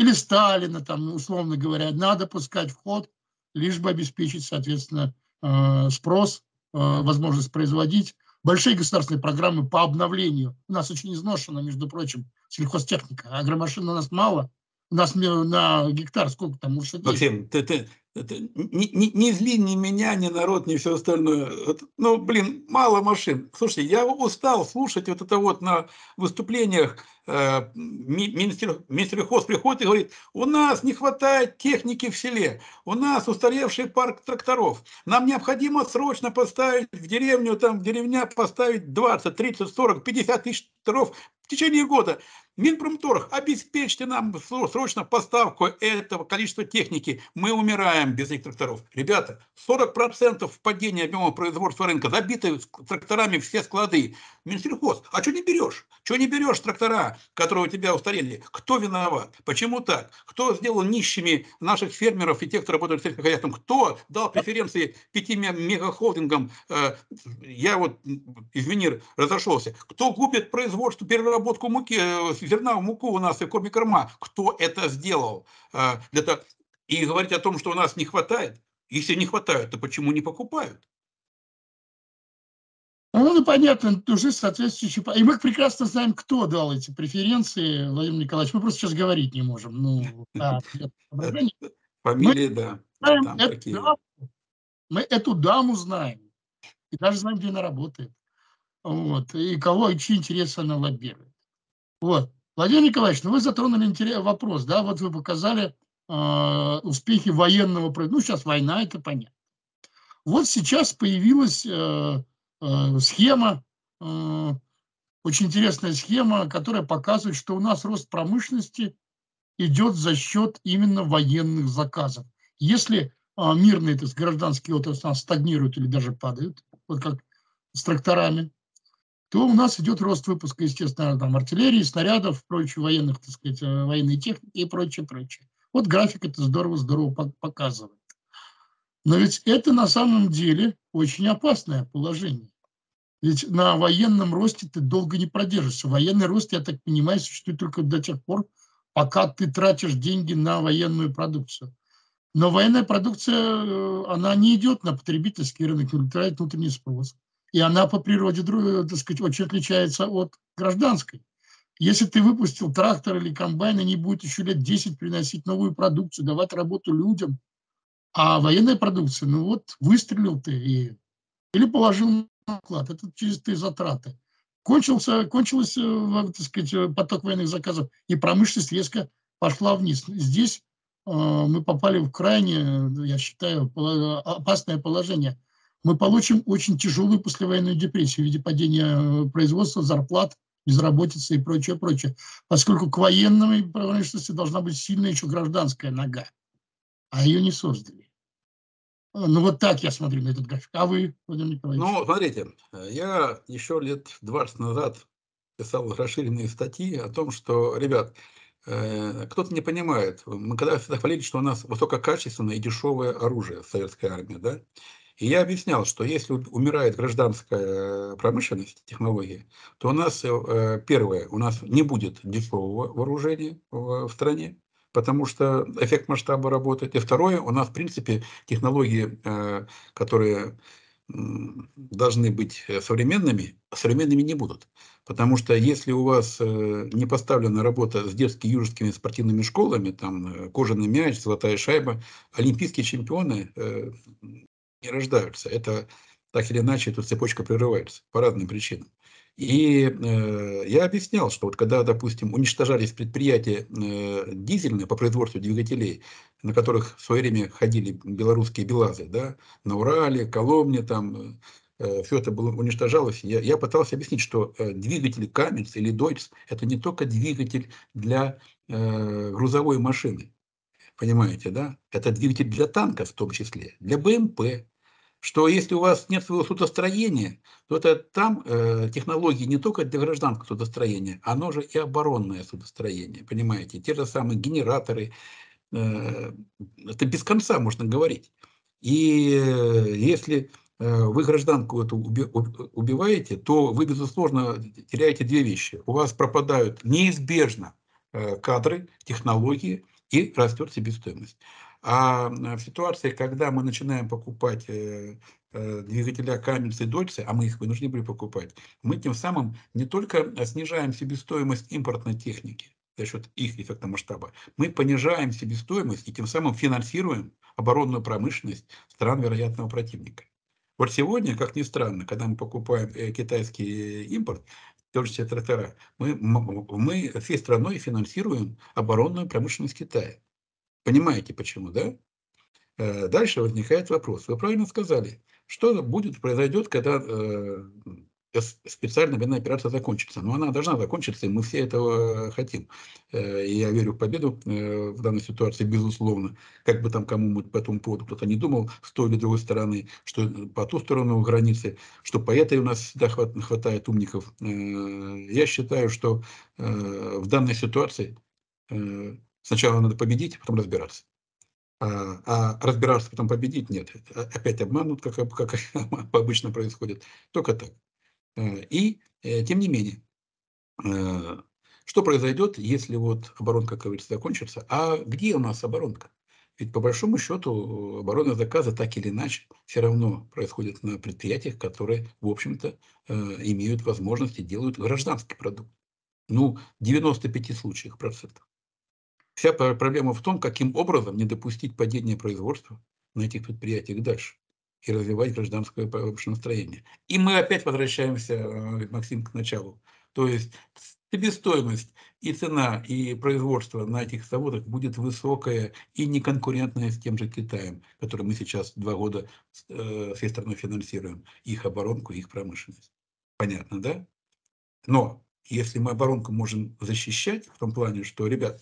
или Сталина, там, условно говоря. Надо пускать в ход, лишь бы обеспечить, соответственно, э, спрос, возможность производить. Большие государственные программы по обновлению. У нас очень изношена, между прочим, сельхозтехника. Агромашин у нас мало. У нас на гектар сколько там лошадей? Максим, ты, ты, это, не, не, не зли ни меня, ни народ, ни все остальное. Ну, блин, мало машин. Слушайте, я устал слушать вот это вот на выступлениях. Э, министр, министр приходит и говорит, у нас не хватает техники в селе, у нас устаревший парк тракторов. Нам необходимо срочно поставить в деревню, там в деревня поставить 20, 30, 40, 50 тысяч тракторов в течение года. Минпромторг, обеспечьте нам срочно поставку этого количества техники. Мы умираем без этих тракторов. Ребята, 40% падения объема производства рынка, забиты тракторами все склады. Минсельхоз, а что не берешь? Что не берешь трактора, которые у тебя устарели? Кто виноват? Почему так? Кто сделал нищими наших фермеров и тех, кто работает хозяйстве? Кто дал преференции пяти мегахолдингам? Э, я вот, извини, разошелся. Кто купит производство, переработку муки, э, зерна в муку у нас и корма. Кто это сделал? Э, для того... И говорить о том, что у нас не хватает. Если не хватает, то почему не покупают? Ну, ну понятно, уже соответствующие... И мы прекрасно знаем, кто дал эти преференции, Владимир Николаевич. Мы просто сейчас говорить не можем. Ну, а, Фамилии, да. Знаем эту даму, мы эту даму знаем. И даже знаем, где она работает. Вот. И кого, и чьи интересы она лоббирует. Вот. Владимир Николаевич, ну вы затронули вопрос, да, вот вы показали э, успехи военного, ну сейчас война, это понятно. Вот сейчас появилась э, схема, э, очень интересная схема, которая показывает, что у нас рост промышленности идет за счет именно военных заказов. Если э, мирные, то есть гражданские отрасли стагнируют или даже падают, вот как с тракторами, то у нас идет рост выпуска, естественно, там, артиллерии, снарядов, прочей военных, так сказать, э, военной техники и прочее, прочее. Вот график это здорово-здорово показывает. Но ведь это на самом деле очень опасное положение. Ведь на военном росте ты долго не продержишься. Военный рост, я так понимаю, существует только до тех пор, пока ты тратишь деньги на военную продукцию. Но военная продукция, э, она не идет на потребительский рынок, удовлетворяет внутренний спрос. И она по природе, так сказать, очень отличается от гражданской. Если ты выпустил трактор или комбайн, они будут еще лет 10 приносить новую продукцию, давать работу людям. А военная продукция, ну вот, выстрелил ты и, или положил на вклад. Это чистые затраты. Кончился, кончился, э, так сказать, поток военных заказов, и промышленность резко пошла вниз. Здесь э, мы попали в крайне, я считаю, опасное положение – мы получим очень тяжелую послевоенную депрессию в виде падения э, производства, зарплат, безработицы и прочее, прочее. Поскольку к военной промышленности должна быть сильная еще гражданская нога, а ее не создали. Э, ну вот так я смотрю на этот график. А вы, Владимир Николаевич? Ну, смотрите, я еще лет 20 назад писал расширенные статьи о том, что, ребят, э, кто-то не понимает. Мы когда всегда хвалили, что у нас высококачественное и дешевое оружие советской армии, да? И я объяснял, что если умирает гражданская промышленность, технологии, то у нас, э, первое, у нас не будет дешевого вооружения в стране, потому что эффект масштаба работает. И второе, у нас, в принципе, технологии, э, которые должны быть э, современными, современными не будут. Потому что если у вас э, не поставлена работа с детскими южескими спортивными школами, там кожаный мяч, золотая шайба, олимпийские чемпионы не рождаются. Это так или иначе эта цепочка прерывается по разным причинам. И э, я объяснял, что вот когда, допустим, уничтожались предприятия э, дизельные по производству двигателей, на которых в свое время ходили белорусские белазы, да, на Урале, Коломне, там, э, все это было уничтожалось, я, я пытался объяснить, что э, двигатель Каменс или Дойц – это не только двигатель для э, грузовой машины, понимаете, да? Это двигатель для танка в том числе, для БМП, что если у вас нет своего судостроения, то это там э, технологии не только для гражданского судостроения, оно же и оборонное судостроение, понимаете? Те же самые генераторы, э, это без конца можно говорить. И э, если э, вы гражданку эту уби убиваете, то вы, безусловно, теряете две вещи. У вас пропадают неизбежно э, кадры, технологии и растет себестоимость. А в ситуации, когда мы начинаем покупать э, э, двигателя Каменс и Дольце, а мы их вынуждены были покупать, мы тем самым не только снижаем себестоимость импортной техники за счет их эффекта масштаба, мы понижаем себестоимость и тем самым финансируем оборонную промышленность стран вероятного противника. Вот сегодня, как ни странно, когда мы покупаем э, китайский импорт, тоже все трактора, мы, мы всей страной финансируем оборонную промышленность Китая. Понимаете почему, да? Э, дальше возникает вопрос. Вы правильно сказали, что будет, произойдет, когда э, специальная военная операция закончится. Но она должна закончиться, и мы все этого хотим. Э, и я верю в победу в данной ситуации, безусловно. Как бы там кому по этому поводу кто-то не думал, с той или другой стороны, что по ту сторону границы, что по этой у нас всегда хватает умников. Я считаю, что в данной ситуации Сначала надо победить, потом разбираться. А, а разбираться, потом победить, нет. Опять обманут, как, как обычно происходит. Только так. Э, и, э, тем не менее, э, что произойдет, если вот оборонка, как говорится, закончится? А где у нас оборонка? Ведь по большому счету оборонные заказы так или иначе все равно происходят на предприятиях, которые, в общем-то, имеют возможности, делают гражданский продукт. Ну, в 95 случаях процентов. Вся проблема в том, каким образом не допустить падения производства на этих предприятиях дальше и развивать гражданское настроение. И мы опять возвращаемся, э, Максим, к началу. То есть себестоимость и цена, и производство на этих заводах будет высокая и неконкурентная с тем же Китаем, который мы сейчас два года э, всей страной финансируем, их оборонку, их промышленность. Понятно, да? Но если мы оборонку можем защищать в том плане, что, ребят,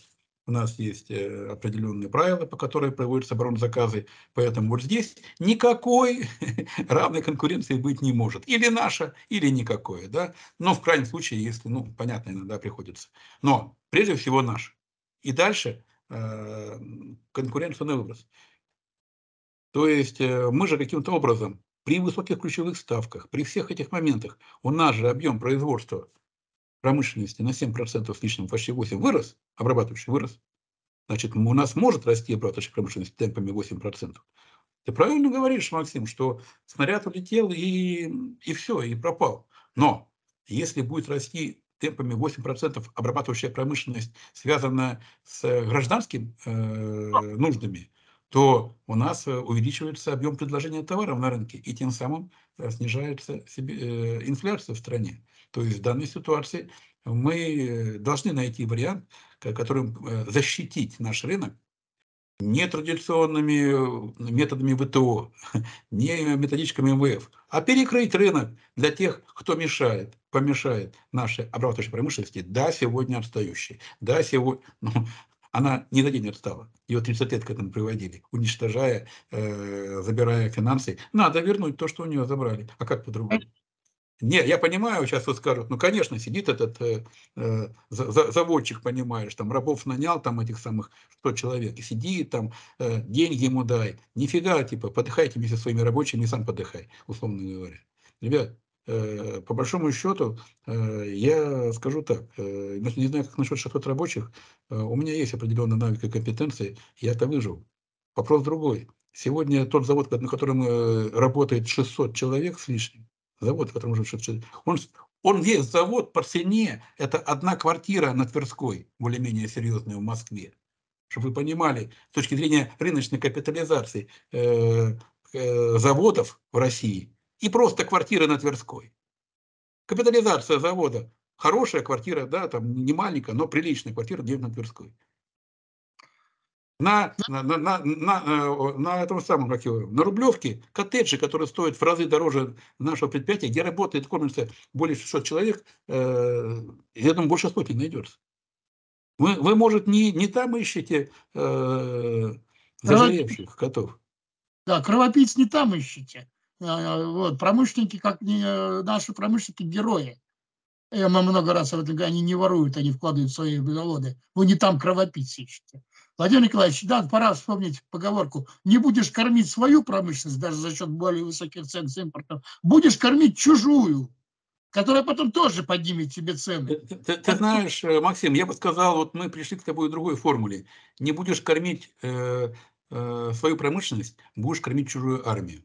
у нас есть э, определенные правила, по которым проводятся оборонзаказы, поэтому вот здесь никакой равной конкуренции быть не может. Или наша, или никакое. Да? Но в крайнем случае, если, ну, понятно, иногда приходится. Но прежде всего наша. И дальше э, конкуренцию на выброс. То есть э, мы же каким-то образом при высоких ключевых ставках, при всех этих моментах, у нас же объем производства промышленности на 7% с лишним, почти 8% вырос, обрабатывающий вырос, значит, у нас может расти обрабатывающая промышленность темпами 8%. Ты правильно говоришь, Максим, что снаряд улетел и, и все, и пропал. Но если будет расти темпами 8% обрабатывающая промышленность, связанная с гражданскими э, нуждами, то у нас э, увеличивается объем предложения товаров на рынке, и тем самым э, снижается э, инфляция в стране. То есть в данной ситуации мы должны найти вариант, которым защитить наш рынок не традиционными методами ВТО, не методичками МВФ, а перекрыть рынок для тех, кто мешает, помешает нашей обрабатывающей промышленности, да, сегодня отстающей, да, сегодня, ну, она не за день отстала. Ее 30 лет к этому приводили, уничтожая, э, забирая финансы. Надо вернуть то, что у нее забрали. А как по-другому? Нет, я понимаю, сейчас вот скажут, ну, конечно, сидит этот э, э, заводчик, понимаешь, там рабов нанял, там этих самых 100 человек, и сидит там, э, деньги ему дай. Нифига, типа, подыхайте вместе со своими рабочими и сам подыхай, условно говоря. Ребят, по большому счету, э, я скажу так, э, не знаю, как насчет 600 рабочих, у меня есть определенные навыки и компетенции, я это выжил. Вопрос другой. Сегодня тот завод, на котором э, работает 600 человек с лишним, завод, в котором уже 600 человек, он, он весь завод по цене, это одна квартира на Тверской, более-менее серьезная в Москве. Чтобы вы понимали, с точки зрения рыночной капитализации э, э, заводов в России и просто квартиры на Тверской. Капитализация завода, хорошая квартира, да, там не маленькая, но приличная квартира где на Тверской на, на, на, на, на, э, на этом самом, как его, на Рублевке коттеджи, которые стоят в разы дороже нашего предприятия, где работает, кормится более 600 человек, э, я думаю, больше сотни найдется. Вы, вы может, не, не там ищете э, зажиревших котов? Да, кровопийц не там ищете. Э, вот, промышленники, как не, э, наши промышленники, герои. Я много раз об этом говорю, они не воруют, они вкладывают в свои заводы. Вы не там кровопийц ищете. Владимир Николаевич, да, пора вспомнить поговорку. Не будешь кормить свою промышленность, даже за счет более высоких цен с импортом, будешь кормить чужую, которая потом тоже поднимет тебе цены. Ты, ты, ты знаешь, э, Максим, я бы сказал, вот мы пришли к тобой другой формуле. Не будешь кормить э, э, свою промышленность, будешь кормить чужую армию.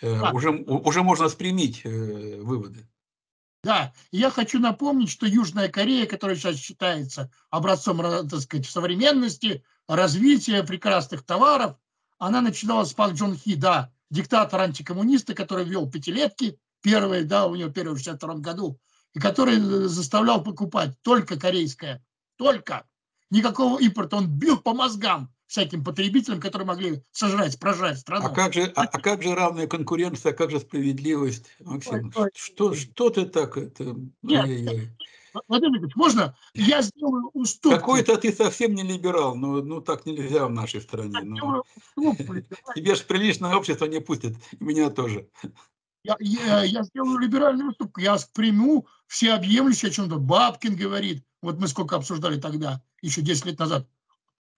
Э, уже, уже можно спрямить э, выводы. Да, я хочу напомнить, что Южная Корея, которая сейчас считается образцом так сказать, современности, развития прекрасных товаров, она начинала с Пак Джон Хи, да, диктатор-антикоммуниста, который вел пятилетки, первые, да, у него первые в 62 году, и который э, заставлял покупать только корейское, только. Никакого импорта. Он бил по мозгам всяким потребителям, которые могли сожрать, прожрать страну. А как же, а, а как же равная конкуренция, а как же справедливость, Максим? Ой, ой, что, что ты так это? Нет, Владимир Ильич, можно я сделаю уступку? Какой-то ты совсем не либерал, но ну так нельзя в нашей стране. Ну, тебе же приличное общество не пустит, меня тоже. Я, я, я сделаю либеральную уступку, я приму всеобъемлющее, о чем-то Бабкин говорит, вот мы сколько обсуждали тогда, еще 10 лет назад.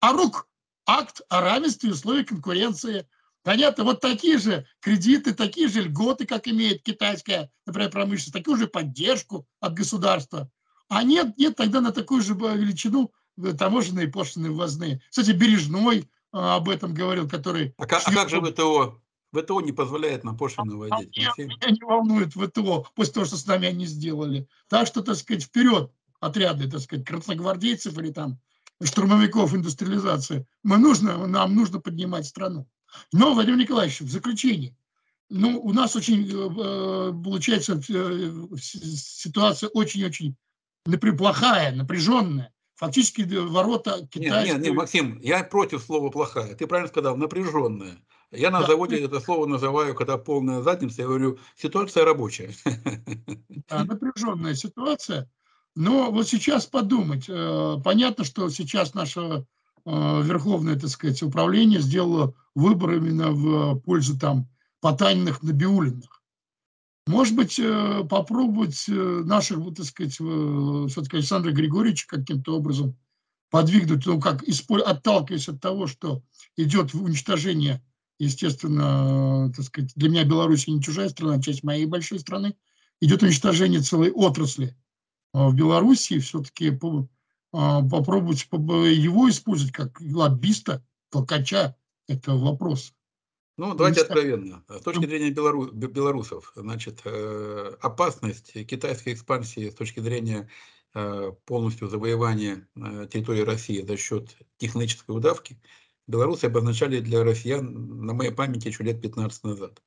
А рук акт о равенстве условий конкуренции. Понятно, вот такие же кредиты, такие же льготы, как имеет китайская, например, промышленность, такую же поддержку от государства. А нет, нет тогда на такую же величину э, таможенные пошлины ввозные. Кстати, Бережной а, об этом говорил, который... А, как, а как же ВТО? ВТО не позволяет на пошлины вводить. А меня, меня не волнует ВТО после того, что с нами они сделали. Так что, так сказать, вперед отряды, так сказать, красногвардейцев или там штурмовиков индустриализации. Мы нужно, нам нужно поднимать страну. Но, Владимир Николаевич, в заключение. Ну, у нас очень, э, получается, э, ситуация очень-очень плохая, напряженная. Фактически ворота Китая... Нет, нет, нет, Максим, я против слова «плохая». Ты правильно сказал, напряженная. Я на да. заводе это слово называю, когда полная задница, я говорю, ситуация рабочая. Да, напряженная ситуация. Но вот сейчас подумать. Э, понятно, что сейчас наше э, Верховное, так сказать, управление сделало выбор именно в пользу там Потаниных, Набиулиных. Может быть, э, попробовать наших, вот, так сказать, все-таки Александра Григорьевича каким-то образом подвигнуть, ну, как отталкиваясь от того, что идет уничтожение, естественно, так сказать, для меня Беларусь не чужая страна, а часть моей большой страны, идет уничтожение целой отрасли в Беларуси, все-таки попробовать его использовать как лоббиста, толкача этого вопроса. Ну, давайте откровенно. С точки зрения белору, белорусов, значит, э, опасность китайской экспансии с точки зрения э, полностью завоевания э, территории России за счет технической удавки, белорусы обозначали для россиян, на моей памяти, еще лет 15 назад.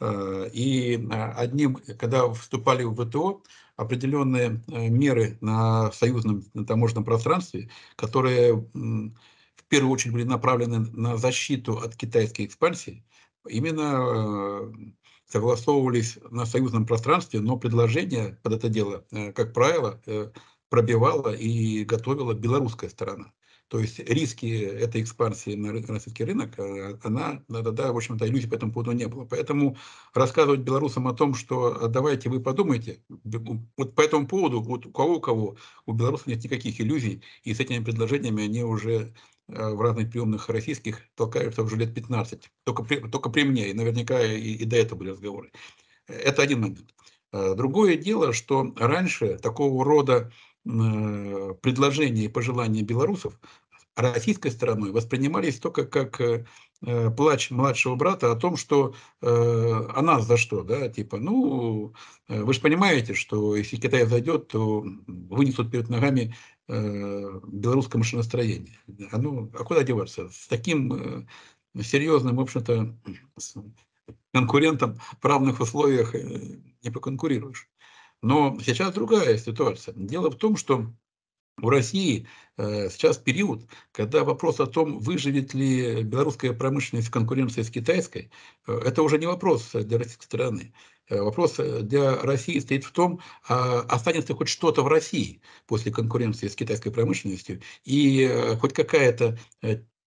И одним, когда вступали в ВТО, определенные меры на союзном таможенном пространстве, которые в первую очередь были направлены на защиту от китайской экспансии, именно э, согласовывались на союзном пространстве, но предложение под это дело, э, как правило, э, пробивала и готовила белорусская сторона. То есть риски этой экспансии на российский рынок, она, да, в общем-то, иллюзий по этому поводу не было. Поэтому рассказывать белорусам о том, что давайте вы подумайте, вот по этому поводу, вот у кого у кого, у белорусов нет никаких иллюзий, и с этими предложениями они уже Э, в разных приемных российских толкаются уже лет 15. Только при, только при мне, и наверняка и, и до этого были разговоры. Это один момент. Э, другое дело, что раньше такого рода э, предложения и пожелания белорусов российской стороной воспринимались только как э, э, плач младшего брата о том, что э, а нас за что, да, типа, ну, э, вы же понимаете, что если Китай зайдет, то вынесут перед ногами э, белорусское машиностроение. А ну, а куда деваться? С таким э, серьезным, в общем-то, конкурентом в равных условиях э, не поконкурируешь. Но сейчас другая ситуация. Дело в том, что у России э, сейчас период, когда вопрос о том, выживет ли белорусская промышленность в конкуренции с китайской, э, это уже не вопрос для российской стороны. Э, вопрос для России стоит в том, а останется хоть что-то в России после конкуренции с китайской промышленностью, и хоть какая-то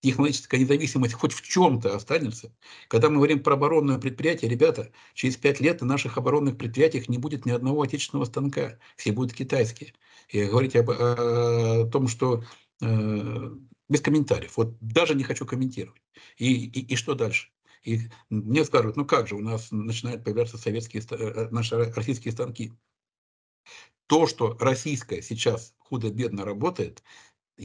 технологическая независимость хоть в чем-то останется. Когда мы говорим про оборонное предприятие, ребята, через пять лет на наших оборонных предприятиях не будет ни одного отечественного станка, все будут китайские. И говорить об, о, том, что э, без комментариев, вот даже не хочу комментировать. И, и, и что дальше? И мне скажут, ну как же, у нас начинают появляться советские, э, наши российские станки. То, что российское сейчас худо-бедно работает,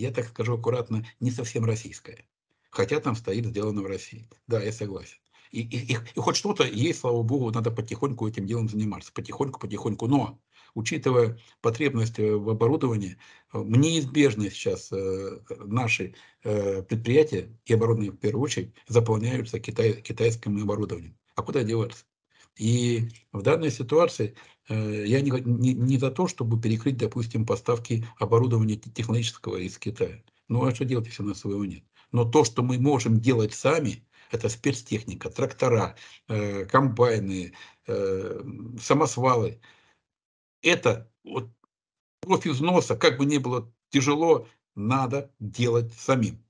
я так скажу аккуратно, не совсем российская. Хотя там стоит сделано в России. Да, я согласен. И, и, и, и хоть что-то есть, слава богу, надо потихоньку этим делом заниматься. Потихоньку, потихоньку. Но, учитывая потребность э, в оборудовании, э, неизбежно сейчас э, наши э, предприятия, и оборудование в первую очередь, заполняются китай, китайским оборудованием. А куда деваться? И в данной ситуации я не, не, не за то, чтобы перекрыть, допустим, поставки оборудования технологического из Китая. Ну а что делать, если у нас своего нет? Но то, что мы можем делать сами, это спецтехника, трактора, э, комбайны, э, самосвалы. Это вот кровь из носа, как бы ни было тяжело, надо делать самим.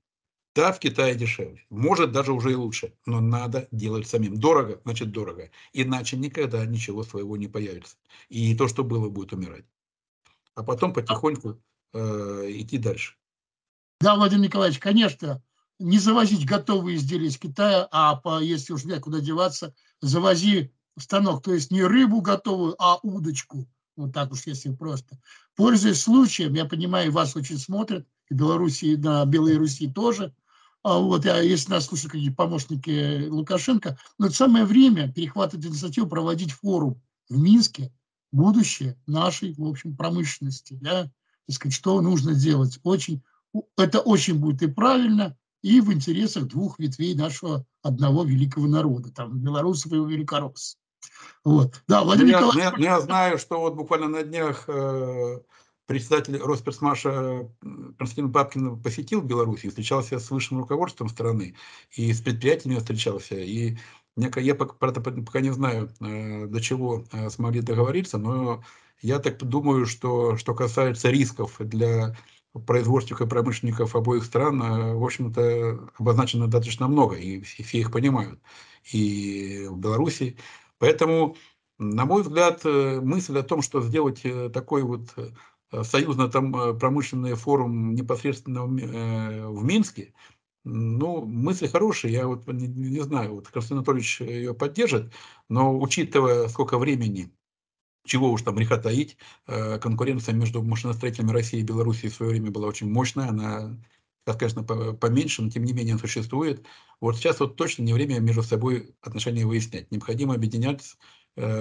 Да, в Китае дешевле, может даже уже и лучше, но надо делать самим. Дорого, значит дорого, иначе никогда ничего своего не появится. И то, что было, будет умирать. А потом потихоньку э, идти дальше. Да, Владимир Николаевич, конечно, не завозить готовые изделия из Китая, а по, если уж некуда деваться, завози станок, то есть не рыбу готовую, а удочку. Вот так уж, если просто. Пользуясь случаем, я понимаю, вас очень смотрят, и Беларуси, и на Белой Руси тоже – вот, я, если нас слушают какие помощники Лукашенко, но это самое время перехватывать инициативу, проводить форум в Минске, будущее нашей, в общем, промышленности, да, и сказать, что нужно делать. Очень, это очень будет и правильно, и в интересах двух ветвей нашего одного великого народа, там, белорусов и великороссов. Вот. Да, Владимир ну, Николаевич... Я, я, я знаю, что вот буквально на днях э, председатель Росперсмаша Константин Бабкин посетил Беларусь и встречался с высшим руководством страны, и с предприятиями встречался, и я пока, не знаю, э, до чего э, смогли договориться, но я так думаю, что что касается рисков для производственных и промышленников обоих стран, э, в общем-то, обозначено достаточно много, и все их понимают, и в Беларуси. Поэтому, на мой взгляд, мысль о том, что сделать такой вот союзно-промышленный форум непосредственно э, в Минске, ну, мысли хорошие, я вот не, не знаю, вот Константин Анатольевич ее поддержит, но учитывая, сколько времени, чего уж там греха таить, э, конкуренция между машиностроителями России и Беларуси в свое время была очень мощная, она сейчас, конечно, поменьше, но тем не менее существует. Вот сейчас вот точно не время между собой отношения выяснять. Необходимо объединять Э,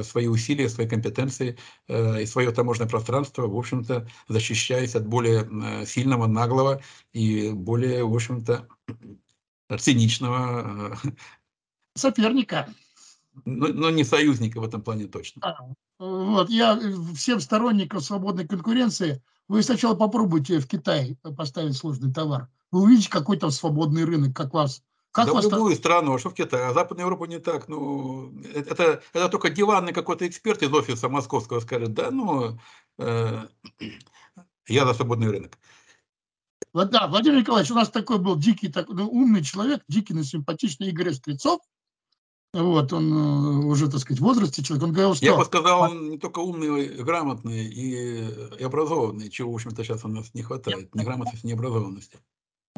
свои усилия, свои компетенции э, и свое таможенное пространство, в общем-то, защищаясь от более э, сильного, наглого и более, в общем-то, циничного соперника. Но, но не союзника в этом плане точно. А, вот, я всем сторонникам свободной конкуренции, вы сначала попробуйте в Китай поставить сложный товар. Вы увидите какой там свободный рынок, как вас как да в любую страну, а что в Китае? А Западная Европа не так. Ну, это, это только диванный какой-то эксперт из офиса московского скажет, да, ну, э, я за свободный рынок. Вот, да, Владимир Николаевич, у нас такой был дикий, такой, ну, умный человек, дикий, но симпатичный Игорь Стрельцов. Вот, он э, уже, так сказать, в возрасте человек, он говорил, что... Я бы сказал, он не только умный, грамотный и, и образованный, чего, в общем-то, сейчас у нас не хватает, ни грамотности, ни образованности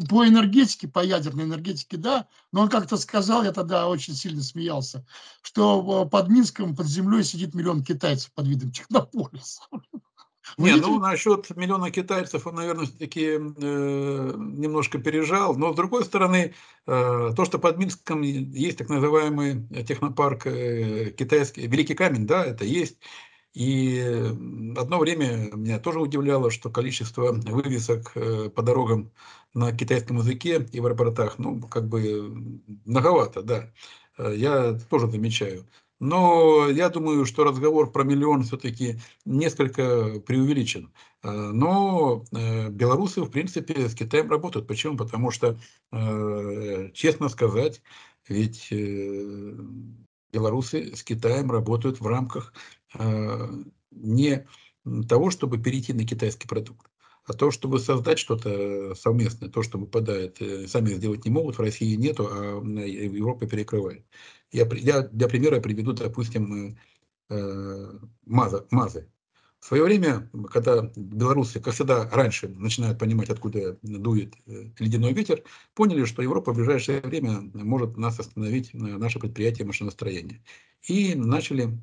по энергетике, по ядерной энергетике, да, но он как-то сказал, я тогда очень сильно смеялся, что под Минском, под землей сидит миллион китайцев под видом технополиса. Не, ну насчет миллиона китайцев он, наверное, все-таки э, немножко пережал. Но с другой стороны, э, то, что под Минском есть так называемый технопарк э, китайский, Великий Камень, да, это есть. И одно время меня тоже удивляло, что количество вывесок э, по дорогам на китайском языке и в аэропортах, ну, как бы многовато, да. Э, я тоже замечаю. Но я думаю, что разговор про миллион все-таки несколько преувеличен. Э, но белорусы, в принципе, с Китаем работают. Почему? Потому что, честно сказать, ведь белорусы с Китаем работают в рамках не того, чтобы перейти на китайский продукт, а то, чтобы создать что-то совместное, то, что выпадает, э, сами сделать не могут, в России нету, а Европа перекрывает. Я, я для примера приведу, допустим, э, МАЗы. МАЗы. В свое время, когда белорусы, как всегда, раньше начинают понимать, откуда дует э, ледяной ветер, поняли, что Европа в ближайшее время может нас остановить, э, наше предприятие машиностроения. И начали э,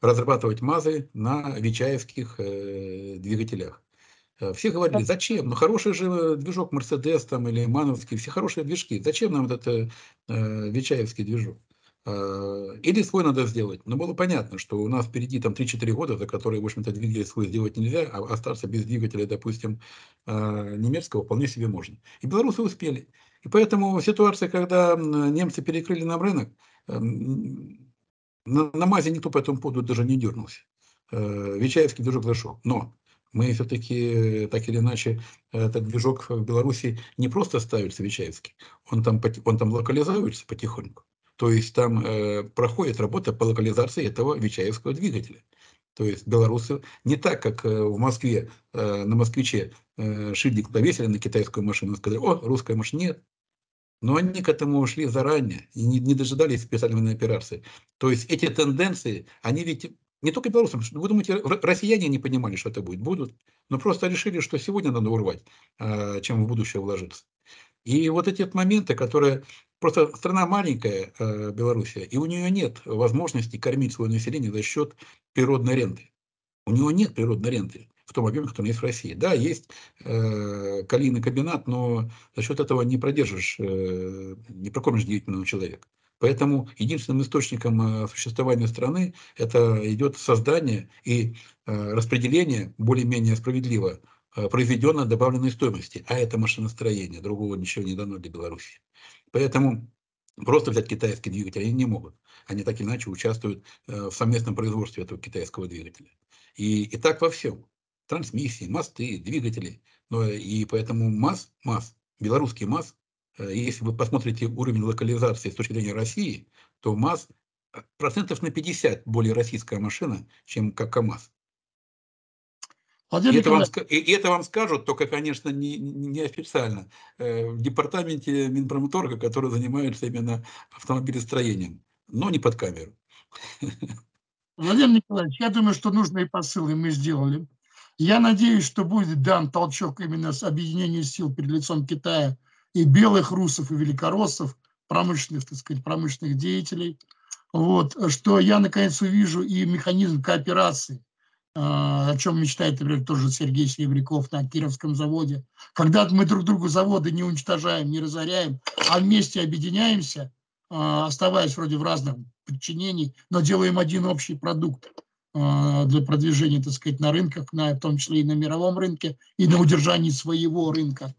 разрабатывать МАЗы на вичаевских двигателях. Все говорили, зачем? Ну, хороший же движок Мерседес там или Мановский, все хорошие движки. Зачем нам этот э, Вичаевский движок? Э, или свой надо сделать. Но было понятно, что у нас впереди там 3-4 года, за которые, в общем-то, двигатель свой сделать нельзя, а остаться без двигателя, допустим, э, немецкого вполне себе можно. И белорусы успели. И поэтому ситуация, когда немцы перекрыли нам рынок, на, на МАЗе никто по этому поводу даже не дернулся. Э, Вечаевский движок зашел. Но мы все-таки, так или иначе, этот движок в Беларуси не просто ставится Вечаевский, он там, он там локализуется потихоньку. То есть там э, проходит работа по локализации этого Вичаевского двигателя. То есть белорусы не так, как э, в Москве, э, на москвиче э, шильдик повесили на китайскую машину и сказали, о, русская машина, нет. Но они к этому ушли заранее и не, не дожидались специальной операции. То есть эти тенденции, они ведь не только белорусам, вы думаете, россияне не понимали, что это будет? Будут, но просто решили, что сегодня надо урвать, э, чем в будущее вложиться. И вот эти моменты, которые Просто страна маленькая, э, Белоруссия, и у нее нет возможности кормить свое население за счет природной ренты. У него нет природной ренты в том объеме, который есть в России. Да, есть э, калийный комбинат, но за счет этого не продержишь, э, не прокормишь деятельного человека. Поэтому единственным источником э, существования страны это идет создание и э, распределение более-менее справедливо э, произведенной добавленной стоимости, а это машиностроение, другого ничего не дано для Беларуси. Поэтому просто взять китайский двигатель они не могут. Они так или иначе участвуют в совместном производстве этого китайского двигателя. И, и так во всем. Трансмиссии, мосты, двигатели. Но и поэтому МАЗ, МАЗ, белорусский МАЗ, э, если вы посмотрите уровень локализации с точки зрения России, то МАЗ э, процентов на 50 более российская машина, чем как КАМАЗ. И это, вам, и это вам скажут, только, конечно, не, не официально, э, в департаменте Минпромторга, который занимается именно автомобилестроением, но не под камеру. Владимир Николаевич, я думаю, что нужные посылы мы сделали. Я надеюсь, что будет дан толчок именно с объединением сил перед лицом Китая и белых русов, и великороссов, промышленных, так сказать, промышленных деятелей. Вот, что я наконец увижу и механизм кооперации а, о чем мечтает, например, тоже Сергей Серебряков на Кировском заводе. Когда мы друг другу заводы не уничтожаем, не разоряем, а вместе объединяемся, а, оставаясь вроде в разных подчинений, но делаем один общий продукт для продвижения, так сказать, на рынках, на, в том числе и на мировом рынке, и на удержании своего рынка.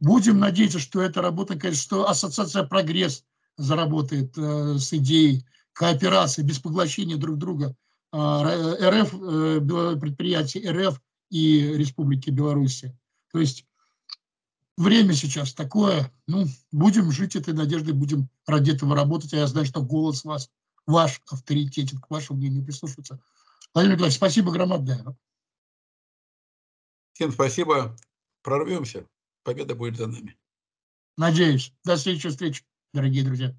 Будем надеяться, что эта работа, конечно, что ассоциация «Прогресс» заработает э, с идеей кооперации, без поглощения друг друга а, РФ, э, предприятий РФ и Республики Беларуси. То есть время сейчас такое, ну, будем жить этой надеждой, будем ради этого работать, а я знаю, что голос вас, ваш авторитетен, к вашему мнению прислушиваться. Владимир Николаевич, спасибо громадное. Всем спасибо, прорвемся, победа будет за нами. Надеюсь. До следующей встречи, дорогие друзья.